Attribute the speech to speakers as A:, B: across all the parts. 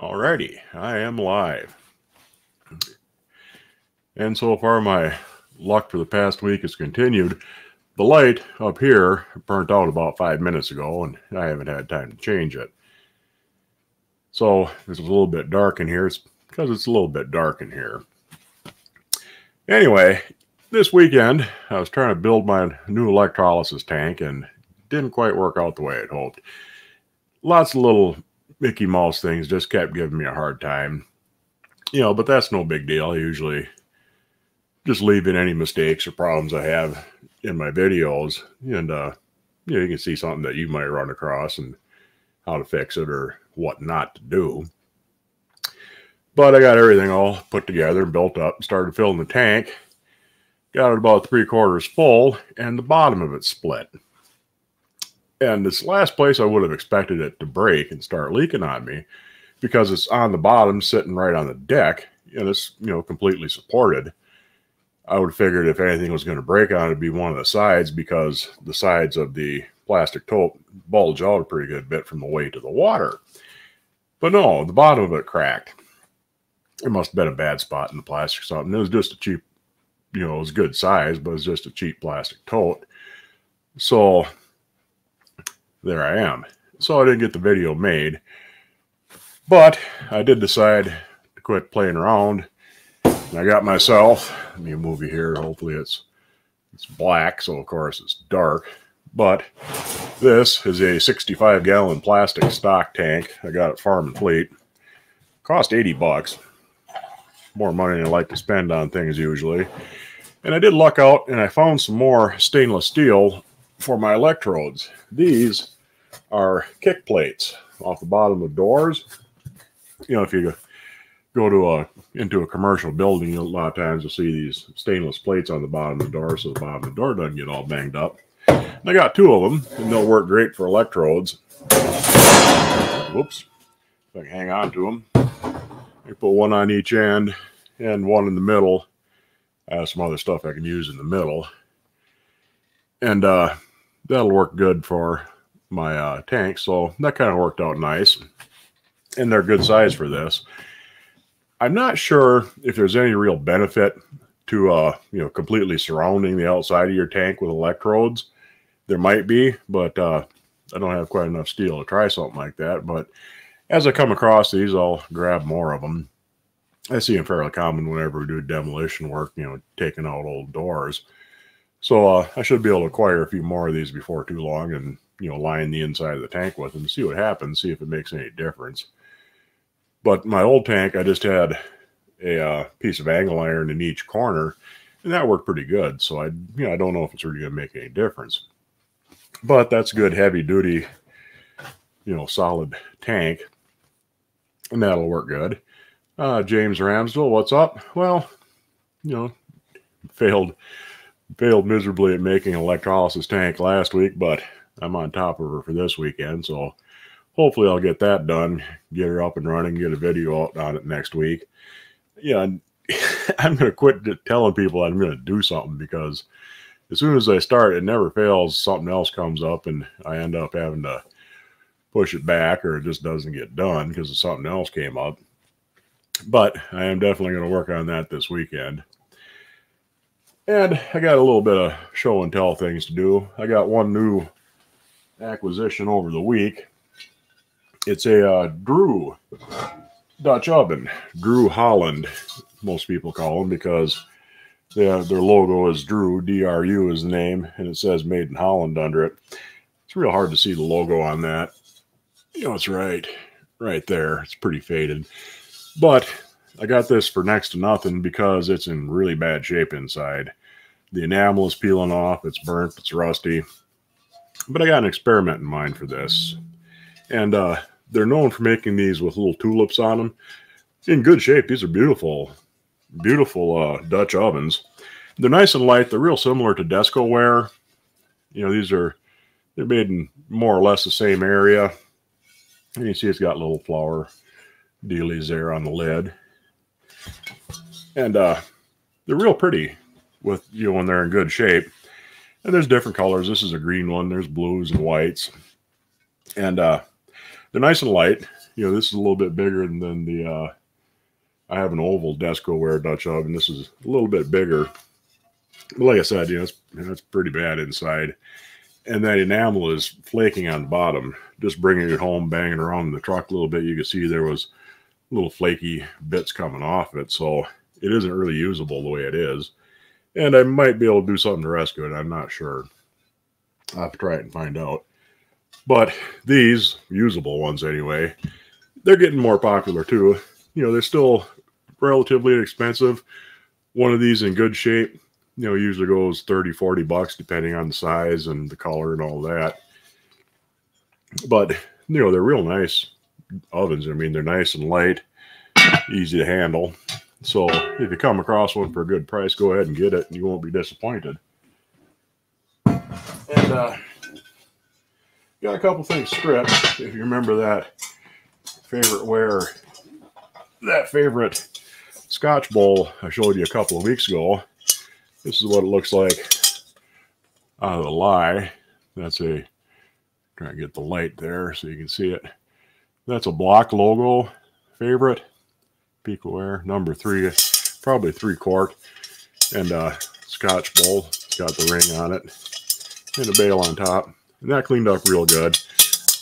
A: Alrighty, I am live. And so far, my luck for the past week has continued. The light up here burnt out about five minutes ago, and I haven't had time to change it. So it's a little bit dark in here. It's because it's a little bit dark in here. Anyway, this weekend, I was trying to build my new electrolysis tank and didn't quite work out the way I'd hoped. Lots of little Mickey Mouse things just kept giving me a hard time. You know, but that's no big deal. I usually just leave in any mistakes or problems I have in my videos. And, uh, you know, you can see something that you might run across and how to fix it or what not to do. But I got everything all put together and built up, and started filling the tank, got it about three quarters full, and the bottom of it split. And this last place I would have expected it to break and start leaking on me because it's on the bottom, sitting right on the deck, and it's you know completely supported. I would have figured if anything was going to break on it, it'd be one of the sides because the sides of the plastic tote bulge out a pretty good bit from the weight of the water. But no, the bottom of it cracked. It must have been a bad spot in the plastic or something. It was just a cheap, you know, it was good size, but it was just a cheap plastic tote. So there I am. So I didn't get the video made. But I did decide to quit playing around. And I got myself, let me move you here. Hopefully it's it's black, so of course it's dark. But this is a 65 gallon plastic stock tank. I got it Farm and Fleet. Cost 80 bucks. More money than I like to spend on things usually. And I did luck out and I found some more stainless steel for my electrodes. These are kick plates off the bottom of doors. You know, if you go to a into a commercial building, a lot of times you'll see these stainless plates on the bottom of the door, so the bottom of the door doesn't get all banged up. And I got two of them, and they'll work great for electrodes. Whoops. If I can hang on to them. I put one on each end and one in the middle. I have some other stuff I can use in the middle. And uh, that'll work good for my uh, tank. So that kind of worked out nice. And they're good size for this. I'm not sure if there's any real benefit to uh, you know completely surrounding the outside of your tank with electrodes. There might be, but uh, I don't have quite enough steel to try something like that. But as I come across these, I'll grab more of them. I see them fairly common whenever we do demolition work, you know, taking out old doors. So uh, I should be able to acquire a few more of these before too long and, you know, line the inside of the tank with them, see what happens, see if it makes any difference. But my old tank, I just had a uh, piece of angle iron in each corner, and that worked pretty good. So I, you know, I don't know if it's really going to make any difference. But that's good heavy duty, you know, solid tank, and that'll work good. Uh, James Ramsdell, what's up? Well, you know, failed failed miserably at making an electrolysis tank last week, but I'm on top of her for this weekend. So hopefully I'll get that done, get her up and running, get a video out on it next week. Yeah, I'm going to quit telling people I'm going to do something because as soon as I start, it never fails. Something else comes up and I end up having to push it back or it just doesn't get done because something else came up. But I am definitely going to work on that this weekend. And I got a little bit of show and tell things to do. I got one new acquisition over the week. It's a uh, DRU Dutch oven, DRU Holland, most people call them because they have, their logo is DRU, D R U is the name, and it says Made in Holland under it. It's real hard to see the logo on that. You know, it's right, right there. It's pretty faded. But I got this for next to nothing because it's in really bad shape inside. The enamel is peeling off. It's burnt. It's rusty. But I got an experiment in mind for this. And uh, they're known for making these with little tulips on them. In good shape. These are beautiful, beautiful uh, Dutch ovens. They're nice and light. They're real similar to Descoware. You know, these are, they're made in more or less the same area. And you see it's got little flower dealies there on the lid. And uh, they're real pretty with you know when they're in good shape. And there's different colors. This is a green one. There's blues and whites. And uh, they're nice and light. you know, this is a little bit bigger than the, uh, I have an oval Descoware Dutch oven. This is a little bit bigger. But like I said, you know, it's, it's pretty bad inside. And that enamel is flaking on the bottom. Just bringing it home, banging around in the truck a little bit, you can see there was little flaky bits coming off it. So it isn't really usable the way it is. And I might be able to do something to rescue it. I'm not sure. I'll have to try it and find out. But these usable ones anyway, they're getting more popular too. You know, they're still relatively inexpensive. One of these in good shape, you know, usually goes 30, 40 bucks depending on the size and the color and all that. But, you know, they're real nice ovens. I mean, they're nice and light, easy to handle. So if you come across one for a good price, go ahead and get it and you won't be disappointed. And uh, got a couple things stripped. If you remember that favorite ware, that favorite Scotch bowl I showed you a couple of weeks ago. This is what it looks like out of the lye. That's a, try to get the light there so you can see it. That's a block logo favorite. Piqua Ware number three, probably three quart. And a Scotch bowl. It's got the ring on it. And a bail on top. And that cleaned up real good.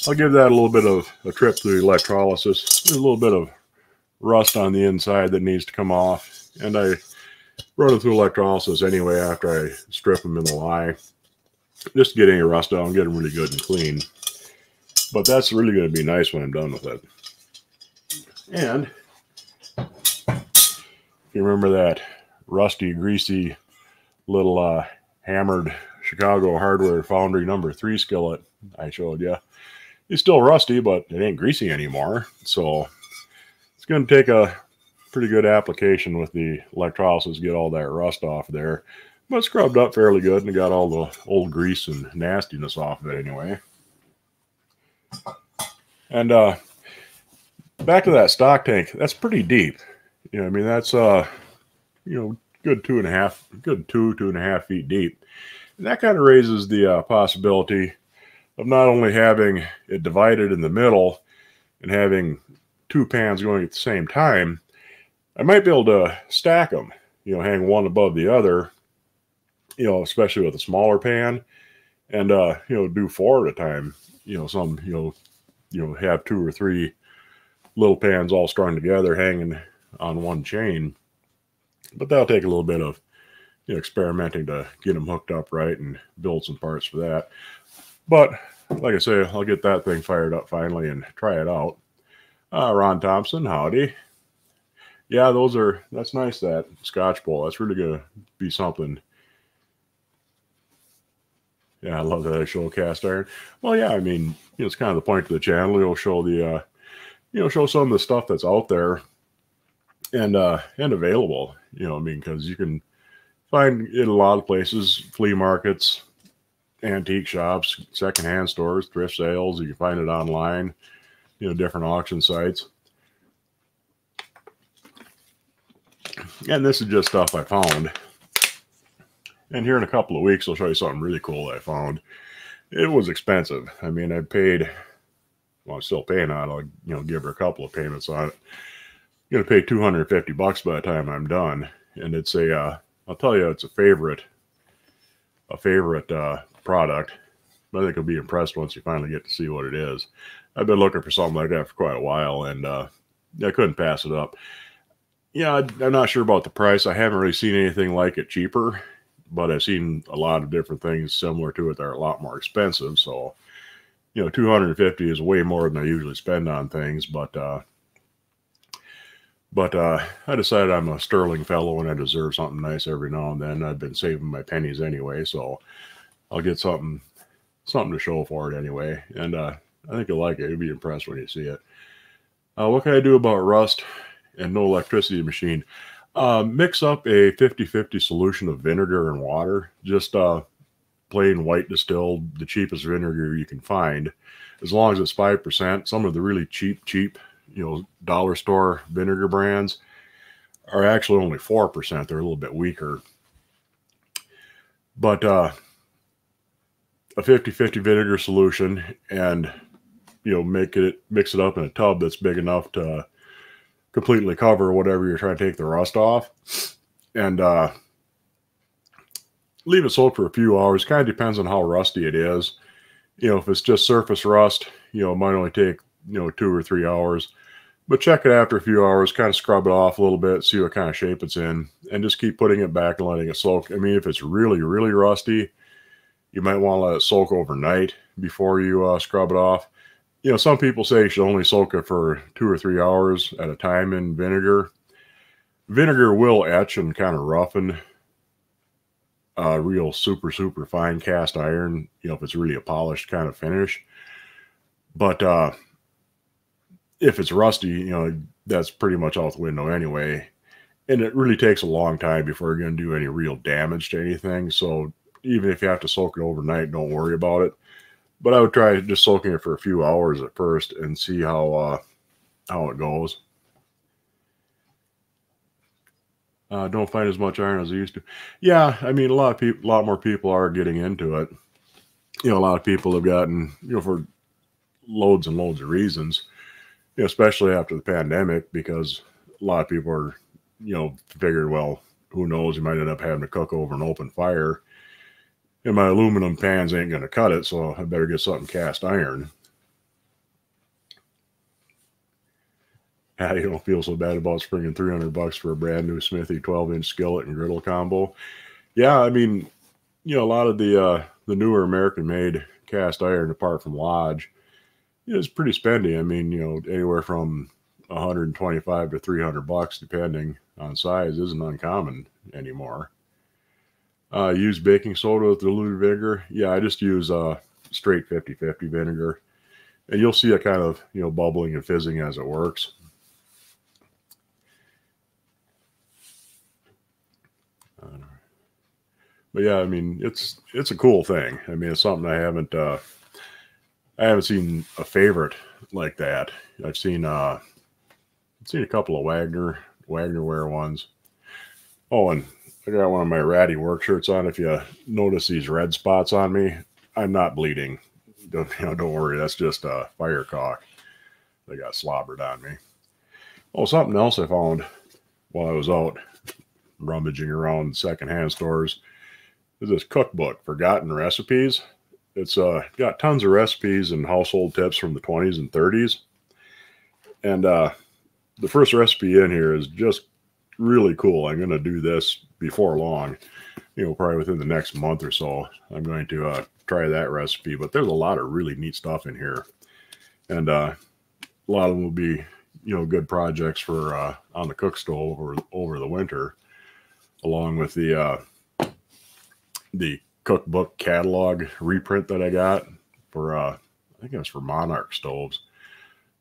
A: I'll give that a little bit of a trip through electrolysis. A little bit of rust on the inside that needs to come off. And I run it through electrolysis anyway after I strip them in the lye. Just to get any rust out and get them really good and clean. But that's really going to be nice when I'm done with it. And if you remember that rusty, greasy little uh, hammered Chicago Hardware Foundry number three skillet I showed you, it's still rusty, but it ain't greasy anymore. So it's going to take a pretty good application with the electrolysis to get all that rust off there. But scrubbed up fairly good and got all the old grease and nastiness off of it anyway. And uh, back to that stock tank, that's pretty deep. Know, I mean, that's, uh, you know, good two and a half, good two, two and a half feet deep. And that kind of raises the uh, possibility of not only having it divided in the middle and having two pans going at the same time, I might be able to stack them, you know, hang one above the other, you know, especially with a smaller pan and, uh, you know, do four at a time, you know, some, you know, you know, have two or three little pans all strung together hanging on one chain. But that'll take a little bit of, you know, experimenting to get them hooked up right and build some parts for that. But like I say, I'll get that thing fired up finally and try it out. Uh, Ron Thompson, howdy. Yeah, those are, that's nice, that Scotch bowl. That's really going to be something. Yeah, I love that I show cast iron. Well, yeah, I mean, you know, it's kind of the point of the channel. You'll show the, uh, you know, show some of the stuff that's out there and, uh, and available, you know, I mean, because you can find in a lot of places, flea markets, antique shops, secondhand stores, thrift sales. You can find it online, you know, different auction sites. And this is just stuff I found. And here in a couple of weeks, I'll show you something really cool I found. It was expensive. I mean, I paid, well, I'm still paying on it. I'll, you know, give her a couple of payments on it. Going to pay 250 bucks by the time I'm done. And it's a, uh, I'll tell you, it's a favorite, a favorite, uh, product. I think you'll be impressed once you finally get to see what it is. I've been looking for something like that for quite a while, and uh, I couldn't pass it up. Yeah, I'm not sure about the price. I haven't really seen anything like it cheaper, but I've seen a lot of different things similar to it that are a lot more expensive. So, you know, 250 is way more than I usually spend on things, but uh, but uh, I decided I'm a sterling fellow and I deserve something nice every now and then. I've been saving my pennies anyway, so I'll get something something to show for it anyway. And uh, I think you'll like it. You'll be impressed when you see it. Uh, what can I do about rust and no electricity machine? Uh, mix up a 50-50 solution of vinegar and water. Just uh, plain white distilled, the cheapest vinegar you can find. As long as it's 5%. Some of the really cheap, cheap, you know, dollar store vinegar brands are actually only 4%. They're a little bit weaker. But uh, a 50-50 vinegar solution and you know, make it mix it up in a tub that's big enough to completely cover whatever you're trying to take the rust off, and uh, leave it soak for a few hours. Kind of depends on how rusty it is. You know, if it's just surface rust, you know, it might only take you know two or three hours. But check it after a few hours, kind of scrub it off a little bit, see what kind of shape it's in, and just keep putting it back and letting it soak. I mean, if it's really, really rusty, you might want to let it soak overnight before you uh, scrub it off. You know, some people say you should only soak it for two or three hours at a time in vinegar. Vinegar will etch and kind of roughen uh, real super, super fine cast iron, you know, if it's really a polished kind of finish. But uh, if it's rusty, you know, that's pretty much out the window anyway. And it really takes a long time before you're going to do any real damage to anything. So even if you have to soak it overnight, don't worry about it. But I would try just soaking it for a few hours at first and see how uh, how it goes. Uh, don't find as much iron as I used to. Yeah, I mean, a lot of people, a lot more people are getting into it. You know, a lot of people have gotten, you know, for loads and loads of reasons you know, especially after the pandemic, because a lot of people are, you know, figured, well, who knows, you might end up having to cook over an open fire. And my aluminum pans ain't going to cut it, so I better get something cast iron. You don't feel so bad about springing 300 bucks for a brand new Smithey 12 inch skillet and griddle combo. Yeah, I mean, you know, a lot of the uh, the newer American made cast iron, apart from Lodge, it's pretty spendy. I mean, you know, anywhere from 125 to 300 bucks, depending on size, isn't uncommon anymore. Uh, use baking soda with diluted vinegar. Yeah, I just use uh, straight 50 50 vinegar. And you'll see it kind of, you know, bubbling and fizzing as it works. but yeah, I mean, it's it's a cool thing. I mean, it's something I haven't uh, I haven't seen a favorite like that. I've seen uh I've seen a couple of Wagner Wagner Ware ones. Oh, and I got one of my ratty work shirts on. If you notice these red spots on me, I'm not bleeding. Don't you know, don't worry, that's just a fire cock. They got slobbered on me. Oh, something else I found while I was out rummaging around secondhand stores is this cookbook, Forgotten Recipes. It's uh, got tons of recipes and household tips from the 20s and 30s. And uh, the first recipe in here is just really cool. I'm going to do this before long, you know, probably within the next month or so. I'm going to uh, try that recipe. But there's a lot of really neat stuff in here. And uh, a lot of them will be, you know, good projects for uh, on the cook stove over, over the winter, along with the uh, the cookbook catalog reprint that I got for uh I think it was for Monarch stoves.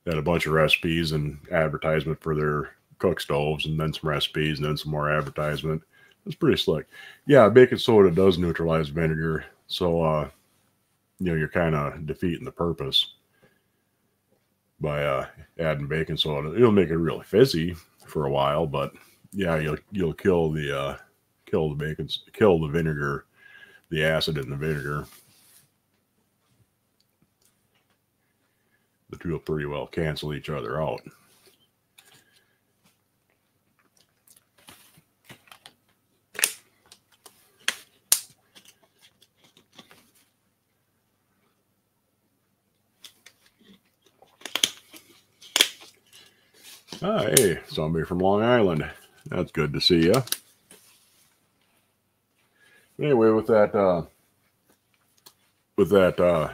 A: They had a bunch of recipes and advertisement for their cook stoves and then some recipes and then some more advertisement. It's pretty slick. Yeah, baking soda does neutralize vinegar. So uh you know you're kind of defeating the purpose by uh adding baking soda. It'll make it really fizzy for a while, but yeah, you'll you'll kill the uh kill the bacon kill the vinegar the acid and the vinegar. The two will pretty well cancel each other out. Ah, hey, somebody from Long Island. That's good to see you anyway, with that uh, with that uh,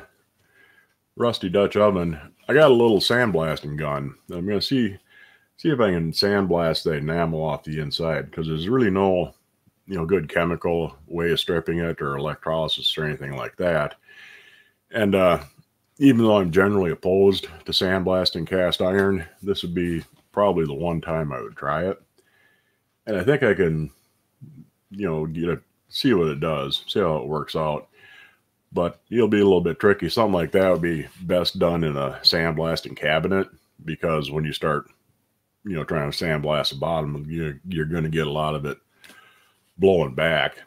A: rusty Dutch oven, I got a little sandblasting gun. I'm gonna see see if I can sandblast the enamel off the inside because there's really no you know good chemical way of stripping it or electrolysis or anything like that. And uh, even though I'm generally opposed to sandblasting cast iron, this would be probably the one time I would try it. And I think I can, you know, get a see what it does, see how it works out. But it'll be a little bit tricky. Something like that would be best done in a sandblasting cabinet because when you start, you know, trying to sandblast the bottom, you're, you're going to get a lot of it blowing back.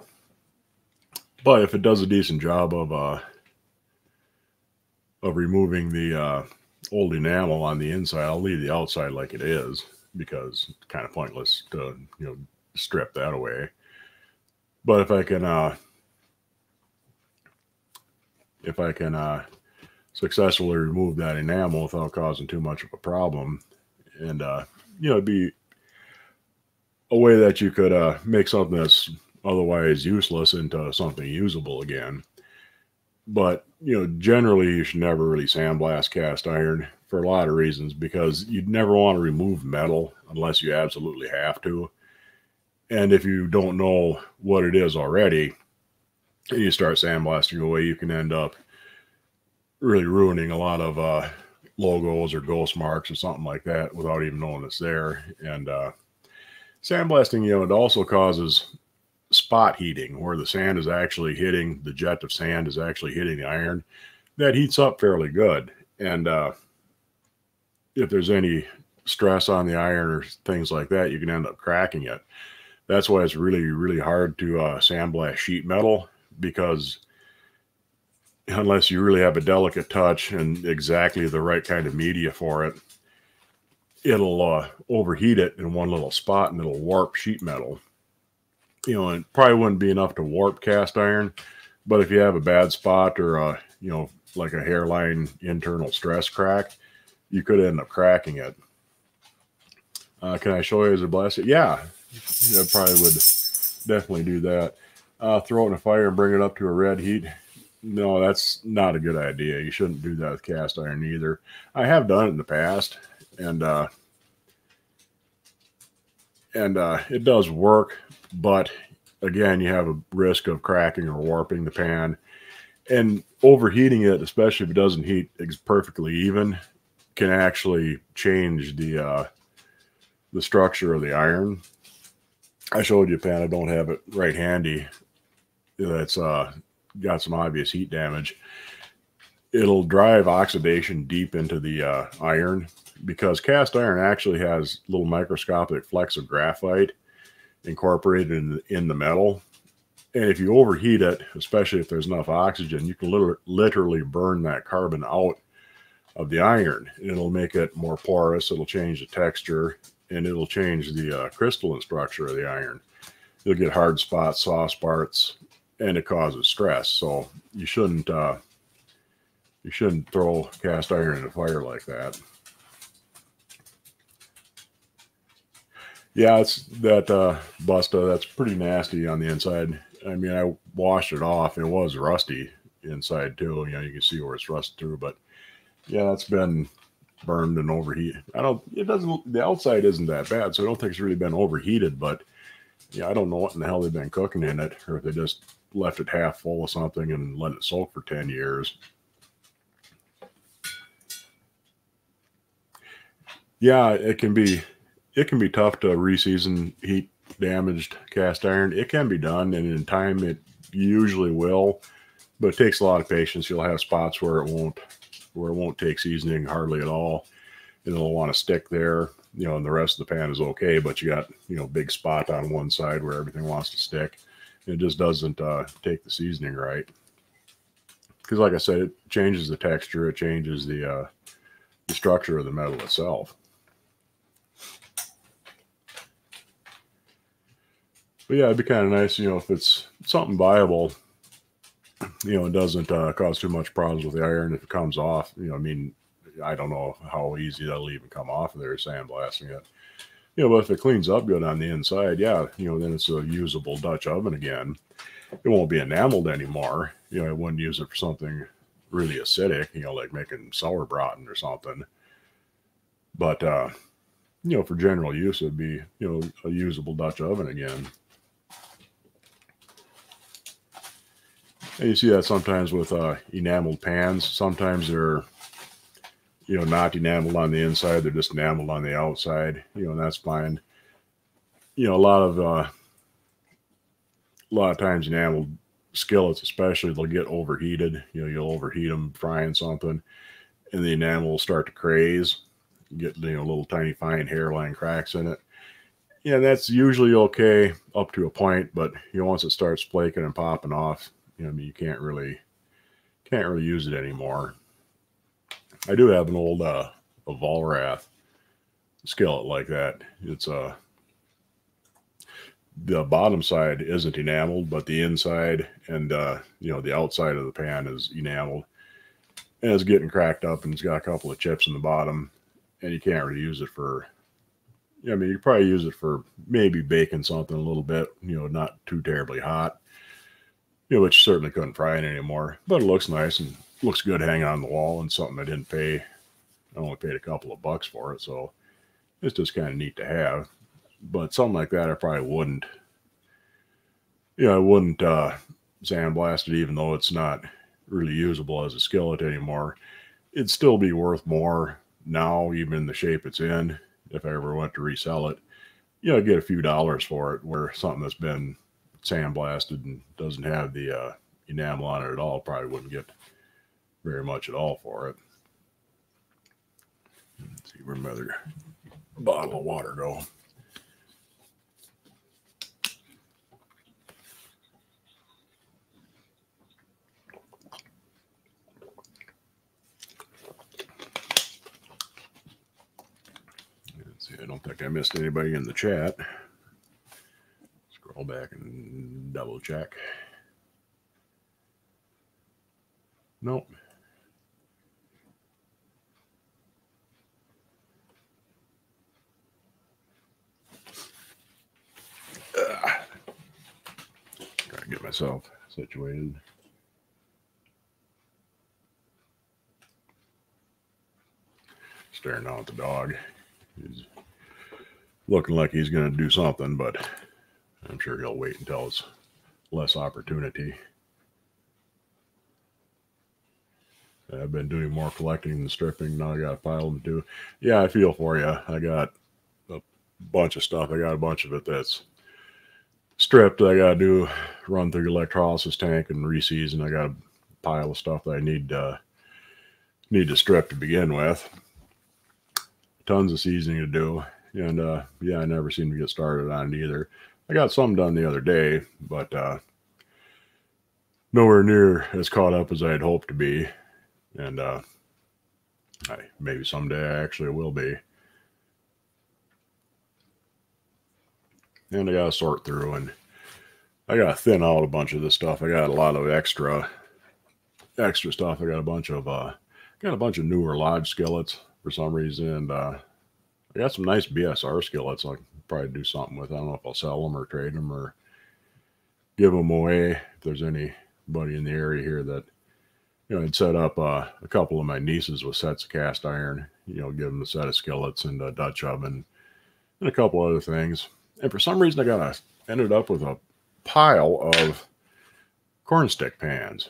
A: But if it does a decent job of uh, of removing the uh, old enamel on the inside. I'll leave the outside like it is because it's kind of pointless to you know strip that away. But if I can uh, if I can uh, successfully remove that enamel without causing too much of a problem, and uh, you know, be a way that you could uh, make something that's otherwise useless into something usable again. But you know, generally, you should never really sandblast cast iron for a lot of reasons because you'd never want to remove metal unless you absolutely have to. And if you don't know what it is already, and you start sandblasting away, you can end up really ruining a lot of uh, logos or ghost marks or something like that without even knowing it's there. And uh, sandblasting, you know, it also causes spot heating where the sand is actually hitting the jet of sand is actually hitting the iron. That heats up fairly good. And uh, if there's any stress on the iron or things like that, you can end up cracking it. That's why it's really, really hard to uh, sandblast sheet metal because unless you really have a delicate touch and exactly the right kind of media for it, it'll uh, overheat it in one little spot and it'll warp sheet metal. You know, it probably wouldn't be enough to warp cast iron, but if you have a bad spot or a, you know, like a hairline internal stress crack, you could end up cracking it. Uh, can I show you as a blast? Yeah, I probably would definitely do that. Uh, throw it in a fire and bring it up to a red heat. No, that's not a good idea. You shouldn't do that with cast iron either. I have done it in the past, and uh, and uh, it does work, but again, you have a risk of cracking or warping the pan, and overheating it, especially if it doesn't heat perfectly even, can actually change the uh, the structure of the iron. I showed you pan. I don't have it right handy. That's uh, got some obvious heat damage. It'll drive oxidation deep into the uh, iron because cast iron actually has little microscopic flecks of graphite incorporated in, in the metal. And if you overheat it, especially if there's enough oxygen, you can literally burn that carbon out of the iron. It'll make it more porous. It'll change the texture and it'll change the uh, crystalline structure of the iron. You'll get hard spots, soft spots, and it causes stress. So you shouldn't uh, you shouldn't throw cast iron in a fire like that. Yeah, it's that uh, Busta. That's pretty nasty on the inside. I mean, I washed it off. It was rusty inside too. You know, you can see where it's rusted through. But yeah, that's been burned and overheated. I don't. It doesn't. The outside isn't that bad, so I don't think it's really been overheated. But yeah, I don't know what in the hell they've been cooking in it, or if they just left it half full of something and let it soak for ten years. Yeah, it can be. It can be tough to reseason heat damaged cast iron. It can be done, and in time, it usually will. But it takes a lot of patience. You'll have spots where it won't where it won't take seasoning hardly at all. And it'll want to stick there, you know, and the rest of the pan is okay, but you got, you know, big spot on one side where everything wants to stick. And It just doesn't uh, take the seasoning right. Because, like I said, it changes the texture, it changes the, uh, the structure of the metal itself. But yeah, it'd be kind of nice, you know, if it's something viable you know, it doesn't uh, cause too much problems with the iron if it comes off. You know, I mean, I don't know how easy that'll even come off if they're sandblasting it. You know, but if it cleans up good on the inside, yeah, you know, then it's a usable Dutch oven again. It won't be enameled anymore. You know, I wouldn't use it for something really acidic, you know, like making sauerbraten or something. But, uh, you know, for general use, it'd be, you know, a usable Dutch oven again. And you see that sometimes with uh, enameled pans. Sometimes they're, you know, not enameled on the inside. They're just enameled on the outside. You know, and that's fine. You know, a lot of uh, a lot of times enameled skillets, especially, they'll get overheated. You know, you'll overheat them frying something, and the enamel will start to craze. Get you know little tiny fine hairline cracks in it. Yeah, that's usually okay up to a point, but you know once it starts flaking and popping off, you know, I mean, you can't really can't really use it anymore. I do have an old uh, a Vollrath skillet like that. It's a uh, the bottom side isn't enameled, but the inside and uh, you know the outside of the pan is enameled, and it's getting cracked up, and it's got a couple of chips in the bottom, and you can't really use it for. I mean, you probably use it for maybe baking something a little bit, you know, not too terribly hot, you know, which certainly couldn't fry it anymore. But it looks nice and looks good hanging on the wall, and something I didn't pay. I only paid a couple of bucks for it, so it's just kind of neat to have but something like that, I probably wouldn't. Yeah, I wouldn't uh, sandblast it, even though it's not really usable as a skillet anymore. It'd still be worth more now, even in the shape it's in. If I ever went to resell it, you know, I'd get a few dollars for it. Where something that's been sandblasted and doesn't have the uh, enamel on it at all probably wouldn't get very much at all for it. Let's see where my other bottle of water go. See, I don't think I missed anybody in the chat. Scroll back and double check. Nope. Gotta get myself situated. Staring out at the dog. He's looking like he's going to do something, but I'm sure he'll wait until it's less opportunity. I've been doing more collecting than stripping. Now I got a pile them too. Yeah, I feel for you. I got a bunch of stuff. I got a bunch of it that's stripped. I got to do run through electrolysis tank and reseason. I got a pile of stuff that I need uh, need to strip to begin with. Tons of seasoning to do. And uh, yeah, I never seem to get started on it either. I got some done the other day, but uh, nowhere near as caught up as I had hoped to be. And uh, I, maybe someday I actually will be. And I got to sort through and I got to thin out a bunch of this stuff. I got a lot of extra, extra stuff. I got a bunch of, uh, got a bunch of newer lodge skillets for some reason. And, uh, I got some nice BSR skillets. I will probably do something with. I don't know if I'll sell them or trade them or give them away. If there's anybody in the area here that, you know, I'd set up uh, a couple of my nieces with sets of cast iron, you know, give them a set of skillets and a Dutch oven and a couple other things. And for some reason, I got a, ended up with a pile of corn stick pans.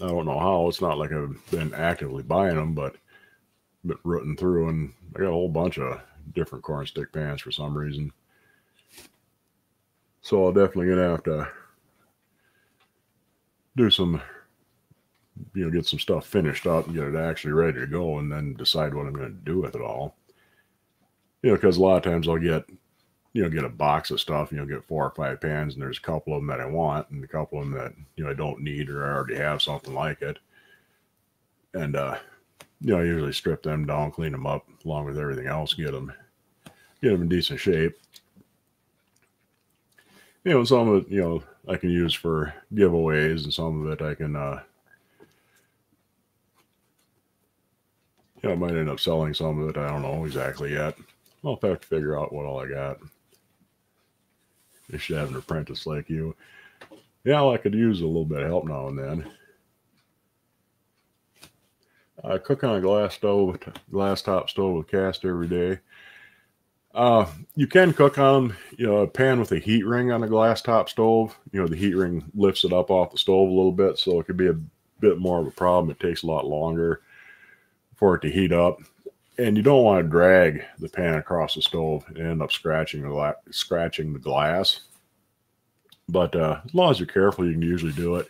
A: I don't know how. It's not like I've been actively buying them, but rooting through, and I got a whole bunch of different corn stick pans for some reason. So I'll definitely gonna have to do some, you know, get some stuff finished up and get it actually ready to go, and then decide what I'm gonna do with it all. You know, because a lot of times I'll get, you know, get a box of stuff, you know, get four or five pans, and there's a couple of them that I want, and a couple of them that you know I don't need or I already have something like it. And uh, you know, I usually strip them down, clean them up along with everything else, get them, get them in decent shape. You know, some of it, you know, I can use for giveaways, and some of it I can, uh, you know, I might end up selling some of it. I don't know exactly yet. I'll have to figure out what all I got. I should have an apprentice like you. Yeah, I could use a little bit of help now and then. I cook on a glass stove, glass top stove with cast every day. Uh, you can cook on, you know, a pan with a heat ring on a glass top stove. You know, the heat ring lifts it up off the stove a little bit, so it could be a bit more of a problem. It takes a lot longer for it to heat up, and you don't want to drag the pan across the stove and end up scratching the scratching the glass. But uh, as long as you're careful, you can usually do it.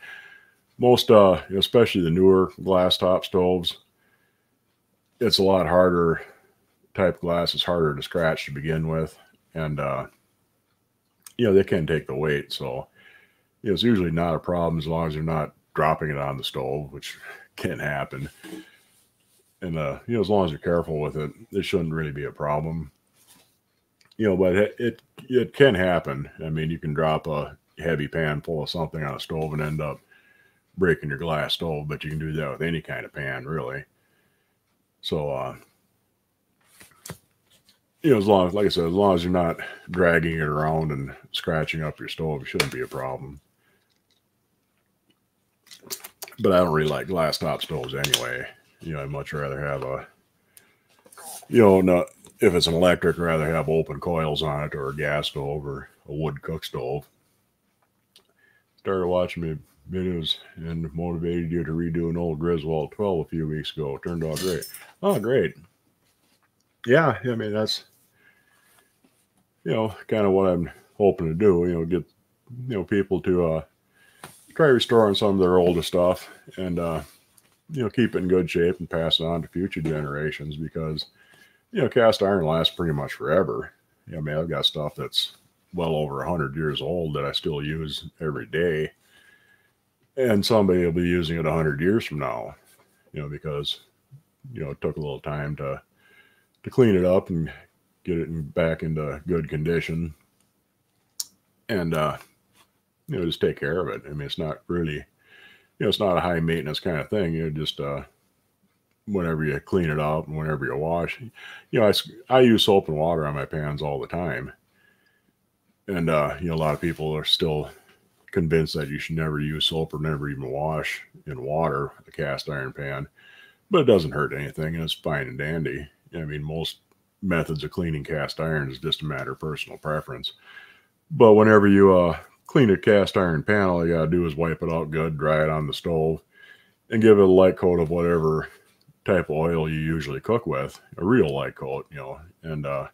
A: Most, uh, especially the newer glass top stoves, it's a lot harder type glass is harder to scratch to begin with and uh you know they can take the weight so you know, it's usually not a problem as long as you're not dropping it on the stove which can happen. And uh, you know, as long as you're careful with it, it shouldn't really be a problem. You know, but it it, it can happen. I mean, you can drop a heavy pan full of something on a stove and end up breaking your glass stove, but you can do that with any kind of pan, really. So, uh, you know, as long as, like I said, as long as you're not dragging it around and scratching up your stove, it shouldn't be a problem. But I don't really like glass top stoves anyway. You know, I'd much rather have a, you know, if it's an electric, I'd rather have open coils on it or a gas stove or a wood cook stove. Started watching me videos and motivated you to redo an old Griswold 12 a few weeks ago. Turned out great. Oh, great. Yeah, I mean, that's, you know, kind of what I'm hoping to do, you know, get, you know, people to uh, try restoring some of their older stuff and, uh, you know, keep it in good shape and pass it on to future generations because, you know, cast iron lasts pretty much forever. I mean, I've got stuff that's well over 100 years old that I still use every day and somebody will be using it 100 years from now you know because you know it took a little time to to clean it up and get it in, back into good condition. And uh you know just take care of it. I mean it's not really you know it's not a high maintenance kind of thing. You know just uh whenever you clean it up and whenever you wash. You know i, I use soap and water on my pans all the time. And uh you know a lot of people are still convinced that you should never use soap or never even wash in water a cast iron pan, but it doesn't hurt anything and it's fine and dandy. I mean, most methods of cleaning cast iron is just a matter of personal preference. But whenever you uh, clean a cast iron pan, all you gotta do is wipe it out good, dry it on the stove, and give it a light coat of whatever type of oil you usually cook with, a real light coat, you know, and uh,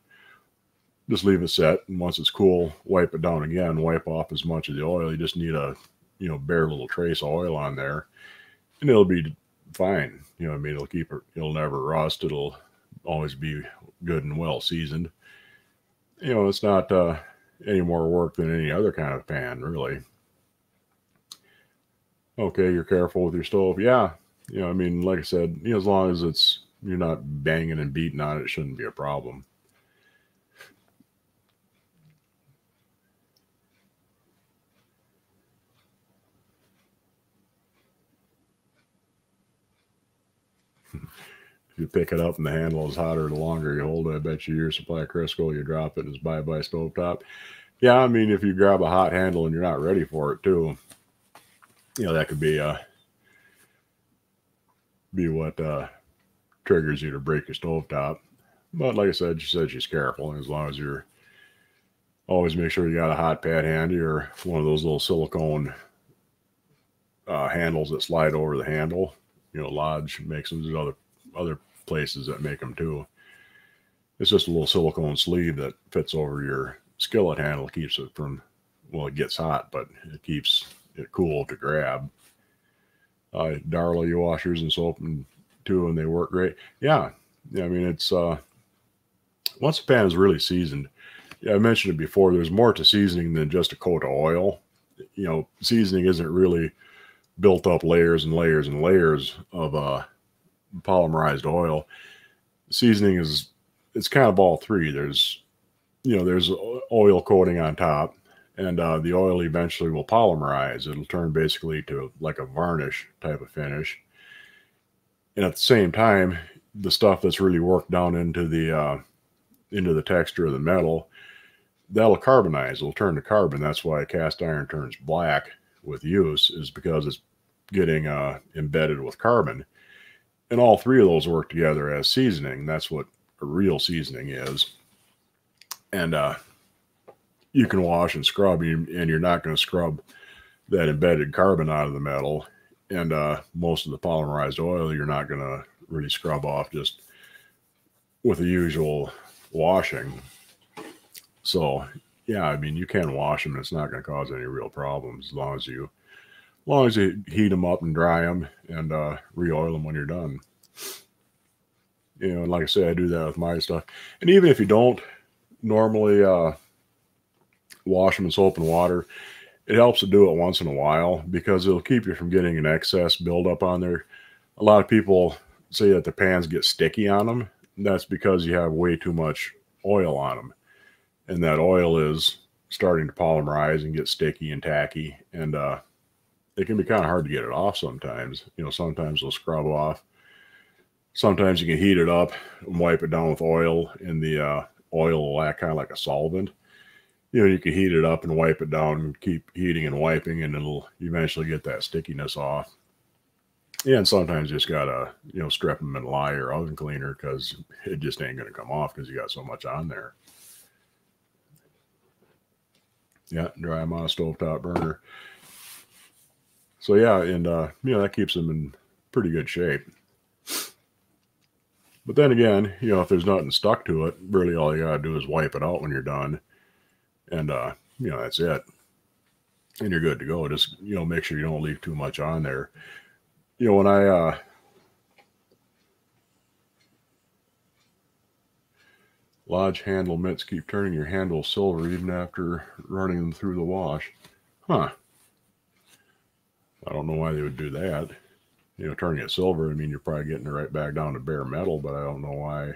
A: just leave it set. And once it's cool, wipe it down again, wipe off as much of the oil. You just need a, you know, bare little trace of oil on there and it'll be fine. You know, I mean, it'll keep it, it'll never rust. It'll always be good and well seasoned. You know, it's not uh, any more work than any other kind of pan, really. Okay, you're careful with your stove. Yeah. You know, I mean, like I said, you know, as long as it's, you're not banging and beating on it, it shouldn't be a problem. You pick it up and the handle is hotter the longer you hold it. I bet you your supply of Crisco, you drop it, it's bye bye stovetop. Yeah, I mean, if you grab a hot handle and you're not ready for it, too, you know, that could be uh, be what uh, triggers you to break your stovetop. But like I said, she said she's careful. And as long as you're always make sure you got a hot pad handy or one of those little silicone uh, handles that slide over the handle. You know, Lodge makes them. There's other other places that make them too. It's just a little silicone sleeve that fits over your skillet handle, keeps it from, well, it gets hot, but it keeps it cool to grab. Uh, Darla washers and soap and too, and they work great. Yeah, yeah. I mean, it's uh, once the pan is really seasoned. Yeah, I mentioned it before. There's more to seasoning than just a coat of oil. You know, seasoning isn't really built up layers and layers and layers of uh, polymerized oil. Seasoning is it's kind of all three. There's you know there's oil coating on top, and uh, the oil eventually will polymerize. It'll turn basically to like a varnish type of finish. And at the same time, the stuff that's really worked down into the uh, into the texture of the metal, that'll carbonize. It'll turn to carbon. That's why cast iron turns black with use, is because it's getting uh, embedded with carbon and all three of those work together as seasoning. That's what a real seasoning is. And uh, you can wash and scrub, and you're not going to scrub that embedded carbon out of the metal. And uh, most of the polymerized oil, you're not going to really scrub off just with the usual washing. So, yeah, I mean, you can wash them. It's not going to cause any real problems as long as you long as you heat them up and dry them and uh, re-oil them when you're done. You know, and like I said, I do that with my stuff. And even if you don't normally uh, wash them in soap and water, it helps to do it once in a while because it'll keep you from getting an excess buildup on there. a lot of people say that the pans get sticky on them. That's because you have way too much oil on them. And that oil is starting to polymerize and get sticky and tacky. And uh, it can be kind of hard to get it off sometimes. You know, sometimes they'll scrub off. Sometimes you can heat it up and wipe it down with oil, and the uh, oil will act kind of like a solvent. You know, you can heat it up and wipe it down and keep heating and wiping, and it'll eventually get that stickiness off. Yeah, and sometimes you just gotta, you know, strip them in lye or oven cleaner because it just ain't gonna come off because you got so much on there. Yeah, dry them on a stovetop burner. So yeah, and uh, you know that keeps them in pretty good shape. But then again, you know, if there's nothing stuck to it, really all you gotta do is wipe it out when you're done, and uh, you know that's it, and you're good to go. Just you know, make sure you don't leave too much on there. You know, when I uh, Lodge handle mitts keep turning your handle silver even after running them through the wash. Huh. I don't know why they would do that. You know, turning it silver, I mean, you're probably getting it right back down to bare metal, but I don't know why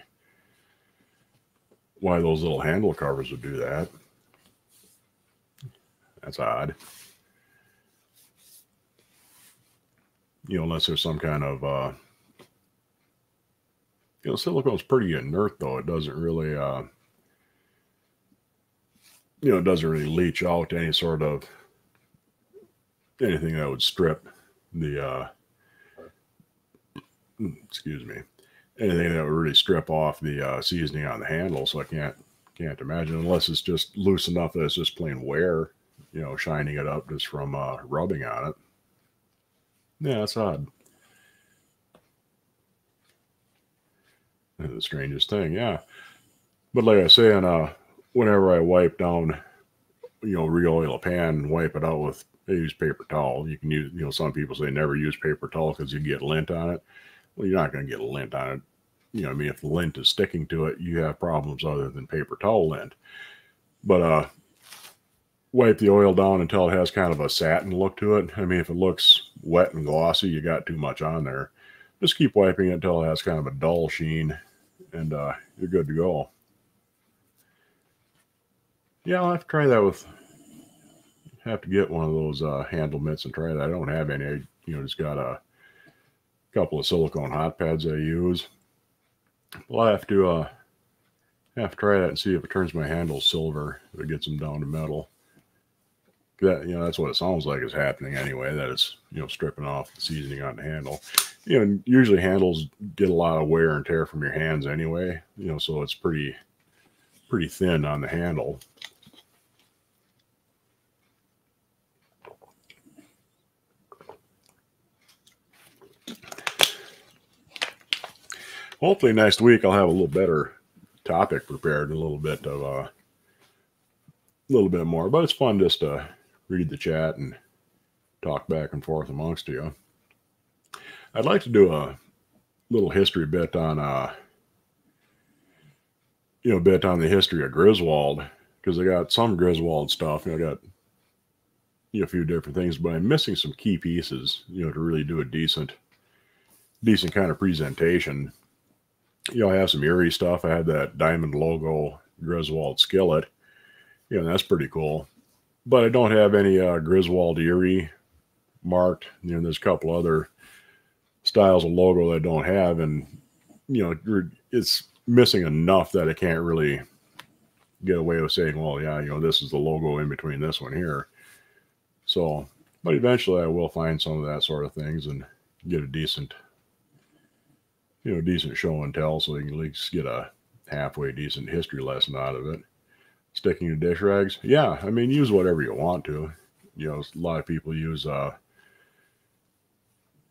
A: why those little handle covers would do that. That's odd. You know, unless there's some kind of uh you know, silicone's pretty inert though. It doesn't really uh you know, it doesn't really leach out any sort of anything that would strip the uh excuse me anything that would really strip off the uh, seasoning on the handle. So i can't can't imagine unless it's just loose enough that it's just plain wear you know shining it up just from uh, rubbing on it. Yeah that's odd. The strangest thing yeah. But like i say and uh whenever i wipe down you know re-oil a pan and wipe it out with I use paper towel. You can use, you know, some people say never use paper towel because you get lint on it. Well, you're not going to get lint on it. You know, I mean, if the lint is sticking to it, you have problems other than paper towel lint. But uh, wipe the oil down until it has kind of a satin look to it. I mean, if it looks wet and glossy, you got too much on there. Just keep wiping it until it has kind of a dull sheen, and uh, you're good to go. Yeah, I'll have to try that with have to get one of those uh, handle mitts and try that. I don't have any. I, you know, just got a couple of silicone hot pads I use. Well, I have to uh, have to try that and see if it turns my handle silver. If it gets them down to metal. That you know, that's what it sounds like is happening anyway. That it's you know stripping off the seasoning on the handle. You know, usually handles get a lot of wear and tear from your hands anyway. You know, so it's pretty pretty thin on the handle. Hopefully next week I'll have a little better topic prepared, and a little bit of uh, a little bit more. But it's fun just to read the chat and talk back and forth amongst you. I'd like to do a little history bit on uh you know bit on the history of Griswold because I got some Griswold stuff. You know, I got you know, a few different things, but I'm missing some key pieces. You know, to really do a decent decent kind of presentation you know, I have some Erie stuff. I had that diamond logo Griswold skillet. You know, that's pretty cool. But I don't have any uh, Griswold Erie marked. You know, there's a couple other styles of logo that I don't have, and you know, it's missing enough that I can't really get away with saying, well, yeah, you know, this is the logo in between this one here. So, but eventually I will find some of that sort of things and get a decent you know, decent show and tell so you can at least get a halfway decent history lesson out of it. Sticking to dish rags, yeah, I mean, use whatever you want to. You know, a lot of people use, uh,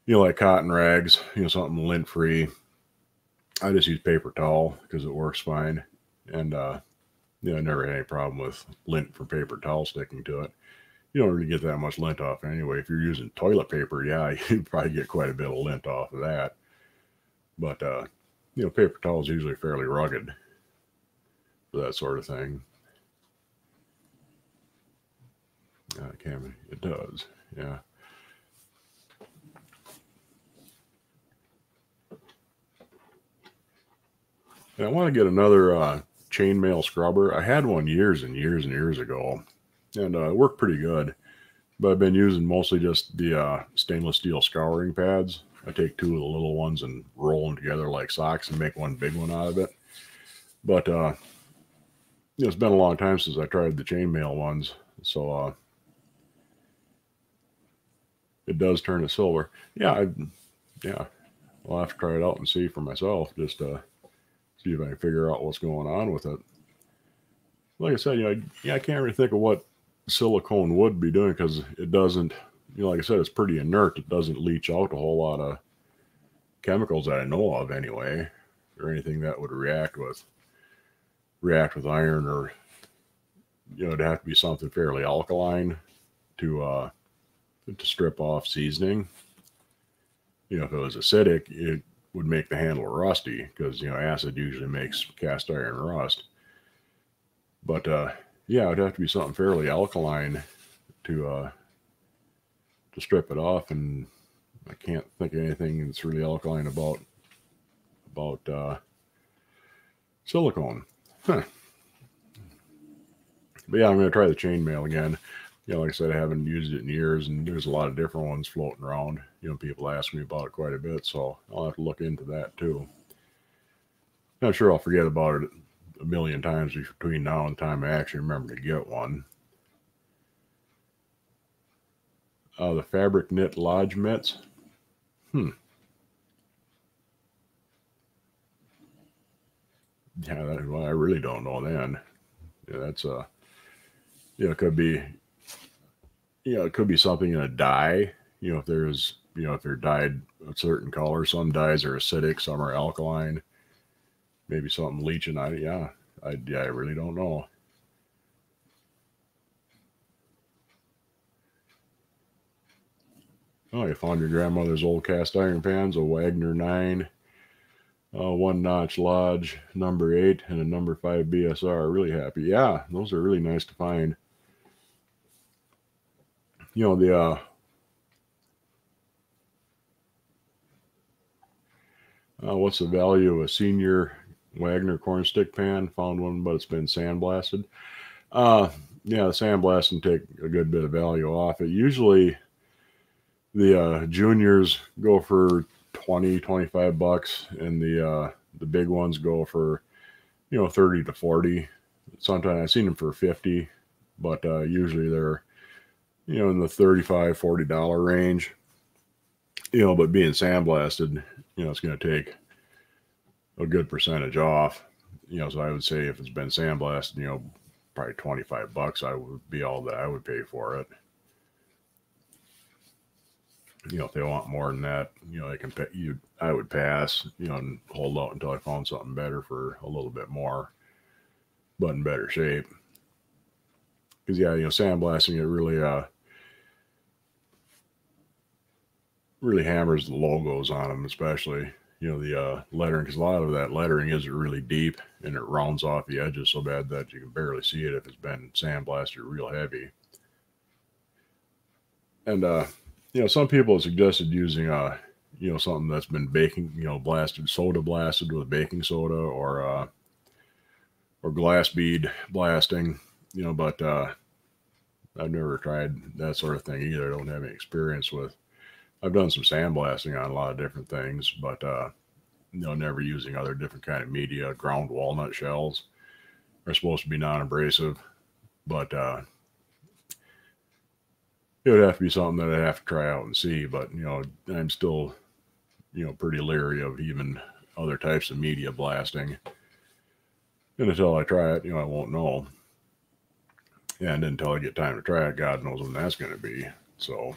A: you know, like cotton rags, you know, something lint free. I just use paper towel because it works fine. And, uh, you know, I never had any problem with lint from paper towel sticking to it. You don't really get that much lint off anyway. If you're using toilet paper, yeah, you probably get quite a bit of lint off of that. But uh, you know, paper towel is usually fairly rugged for that sort of thing. Uh, it does, yeah. And I want to get another uh, chainmail scrubber. I had one years and years and years ago, and uh, it worked pretty good. But I've been using mostly just the uh, stainless steel scouring pads I take two of the little ones and roll them together like socks and make one big one out of it. But uh, it's been a long time since I tried the chainmail ones, so uh, it does turn to silver. Yeah, I, yeah, I'll have to try it out and see for myself, just to see if I can figure out what's going on with it. Like I said, you know, I, yeah, I can't really think of what silicone would be doing because it doesn't. You know, like I said, it's pretty inert. It doesn't leach out a whole lot of chemicals that I know of, anyway, or anything that would react with react with iron, or you know, it'd have to be something fairly alkaline to uh, to strip off seasoning. You know, if it was acidic, it would make the handle rusty because you know acid usually makes cast iron rust. But uh, yeah, it'd have to be something fairly alkaline to uh, to strip it off, and I can't think of anything that's really alkaline about about uh, silicone. Huh. But yeah, I'm going to try the chainmail again you know, like I said, I haven't used it in years, and there's a lot of different ones floating around. You know, people ask me about it quite a bit, so I'll have to look into that too. Not sure I'll forget about it a million times between now and the time I actually remember to get one. Uh, the fabric knit lodge mitts. Hmm. Yeah, that, well, I really don't know then. Yeah, that's a, uh, you know, it could be you know, it could be something in a dye. You know, if there's, you know, if they're dyed a certain color, some dyes are acidic, some are alkaline. Maybe something leaching it. Yeah, I, yeah, I really don't know. Oh, you found your grandmother's old cast iron pans, a Wagner 9, uh, one notch Lodge, number 8, and a number 5 BSR. Really happy. Yeah, those are really nice to find you know the uh, uh, what's the value of a senior Wagner corn stick pan? Found one, but it's been sandblasted. Uh, yeah, the sandblasting take a good bit of value off it. Usually, the uh, juniors go for 20, 25 bucks, and the uh, the big ones go for you know 30 to 40. Sometimes I've seen them for 50, but uh, usually they're you know, in the 35 $40 range, you know, but being sandblasted, you know, it's going to take a good percentage off, you know, so I would say if it's been sandblasted, you know, probably 25 bucks, I would be all that I would pay for it. You know, if they want more than that, you know, they can pay you, I would pass, you know, and hold out until I found something better for a little bit more, but in better shape. Cause yeah, you know, sandblasting it really, uh, really hammers the logos on them, especially you know the uh, lettering, because a lot of that lettering isn't really deep and it rounds off the edges so bad that you can barely see it if it's been sandblasted real heavy. And uh, you know, some people have suggested using uh, you know, something that's been baking, you know, blasted, soda blasted with baking soda or uh, or glass bead blasting, you know, but uh, I've never tried that sort of thing either. I don't have any experience with I've done some sandblasting on a lot of different things, but uh, you know, never using other different kind of media. Ground walnut shells are supposed to be non-abrasive, but uh, it would have to be something that I'd have to try out and see. But you know, I'm still, you know, pretty leery of even other types of media blasting. And until I try it, you know, I won't know. And until I get time to try it, God knows when that's going to be. So.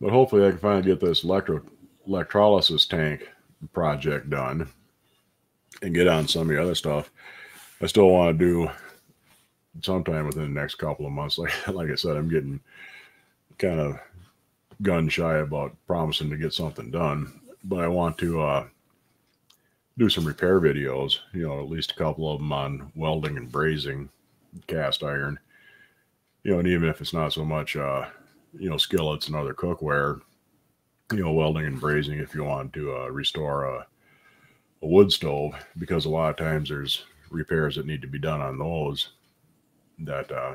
A: But hopefully I can finally get this electro electrolysis tank project done and get on some of the other stuff. I still want to do sometime within the next couple of months. Like like I said, I'm getting kind of gun shy about promising to get something done, but I want to uh, do some repair videos. You know, at least a couple of them on welding and brazing cast iron. You know, and even if it's not so much uh, you know, skillets and other cookware, you know, welding and brazing if you want to uh, restore a, a wood stove, because a lot of times there's repairs that need to be done on those that, uh,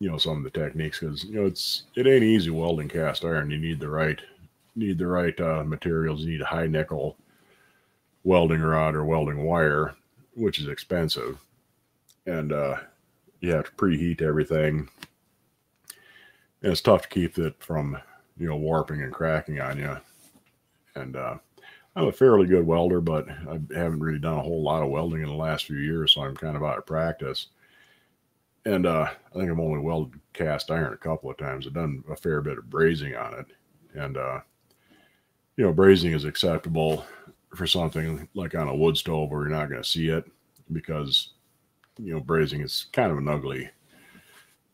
A: you know, some of the techniques, because, you know, it's, it ain't easy welding cast iron. You need the right, need the right uh, materials. You need a high nickel welding rod or welding wire, which is expensive. And, uh, you have to preheat everything. And it's tough to keep it from, you know, warping and cracking on you. And uh, I'm a fairly good welder, but I haven't really done a whole lot of welding in the last few years, so I'm kind of out of practice. And uh, I think I've only welded cast iron a couple of times. I've done a fair bit of brazing on it. And, uh, you know, brazing is acceptable for something like on a wood stove where you're not going to see it because you know, brazing is kind of an ugly,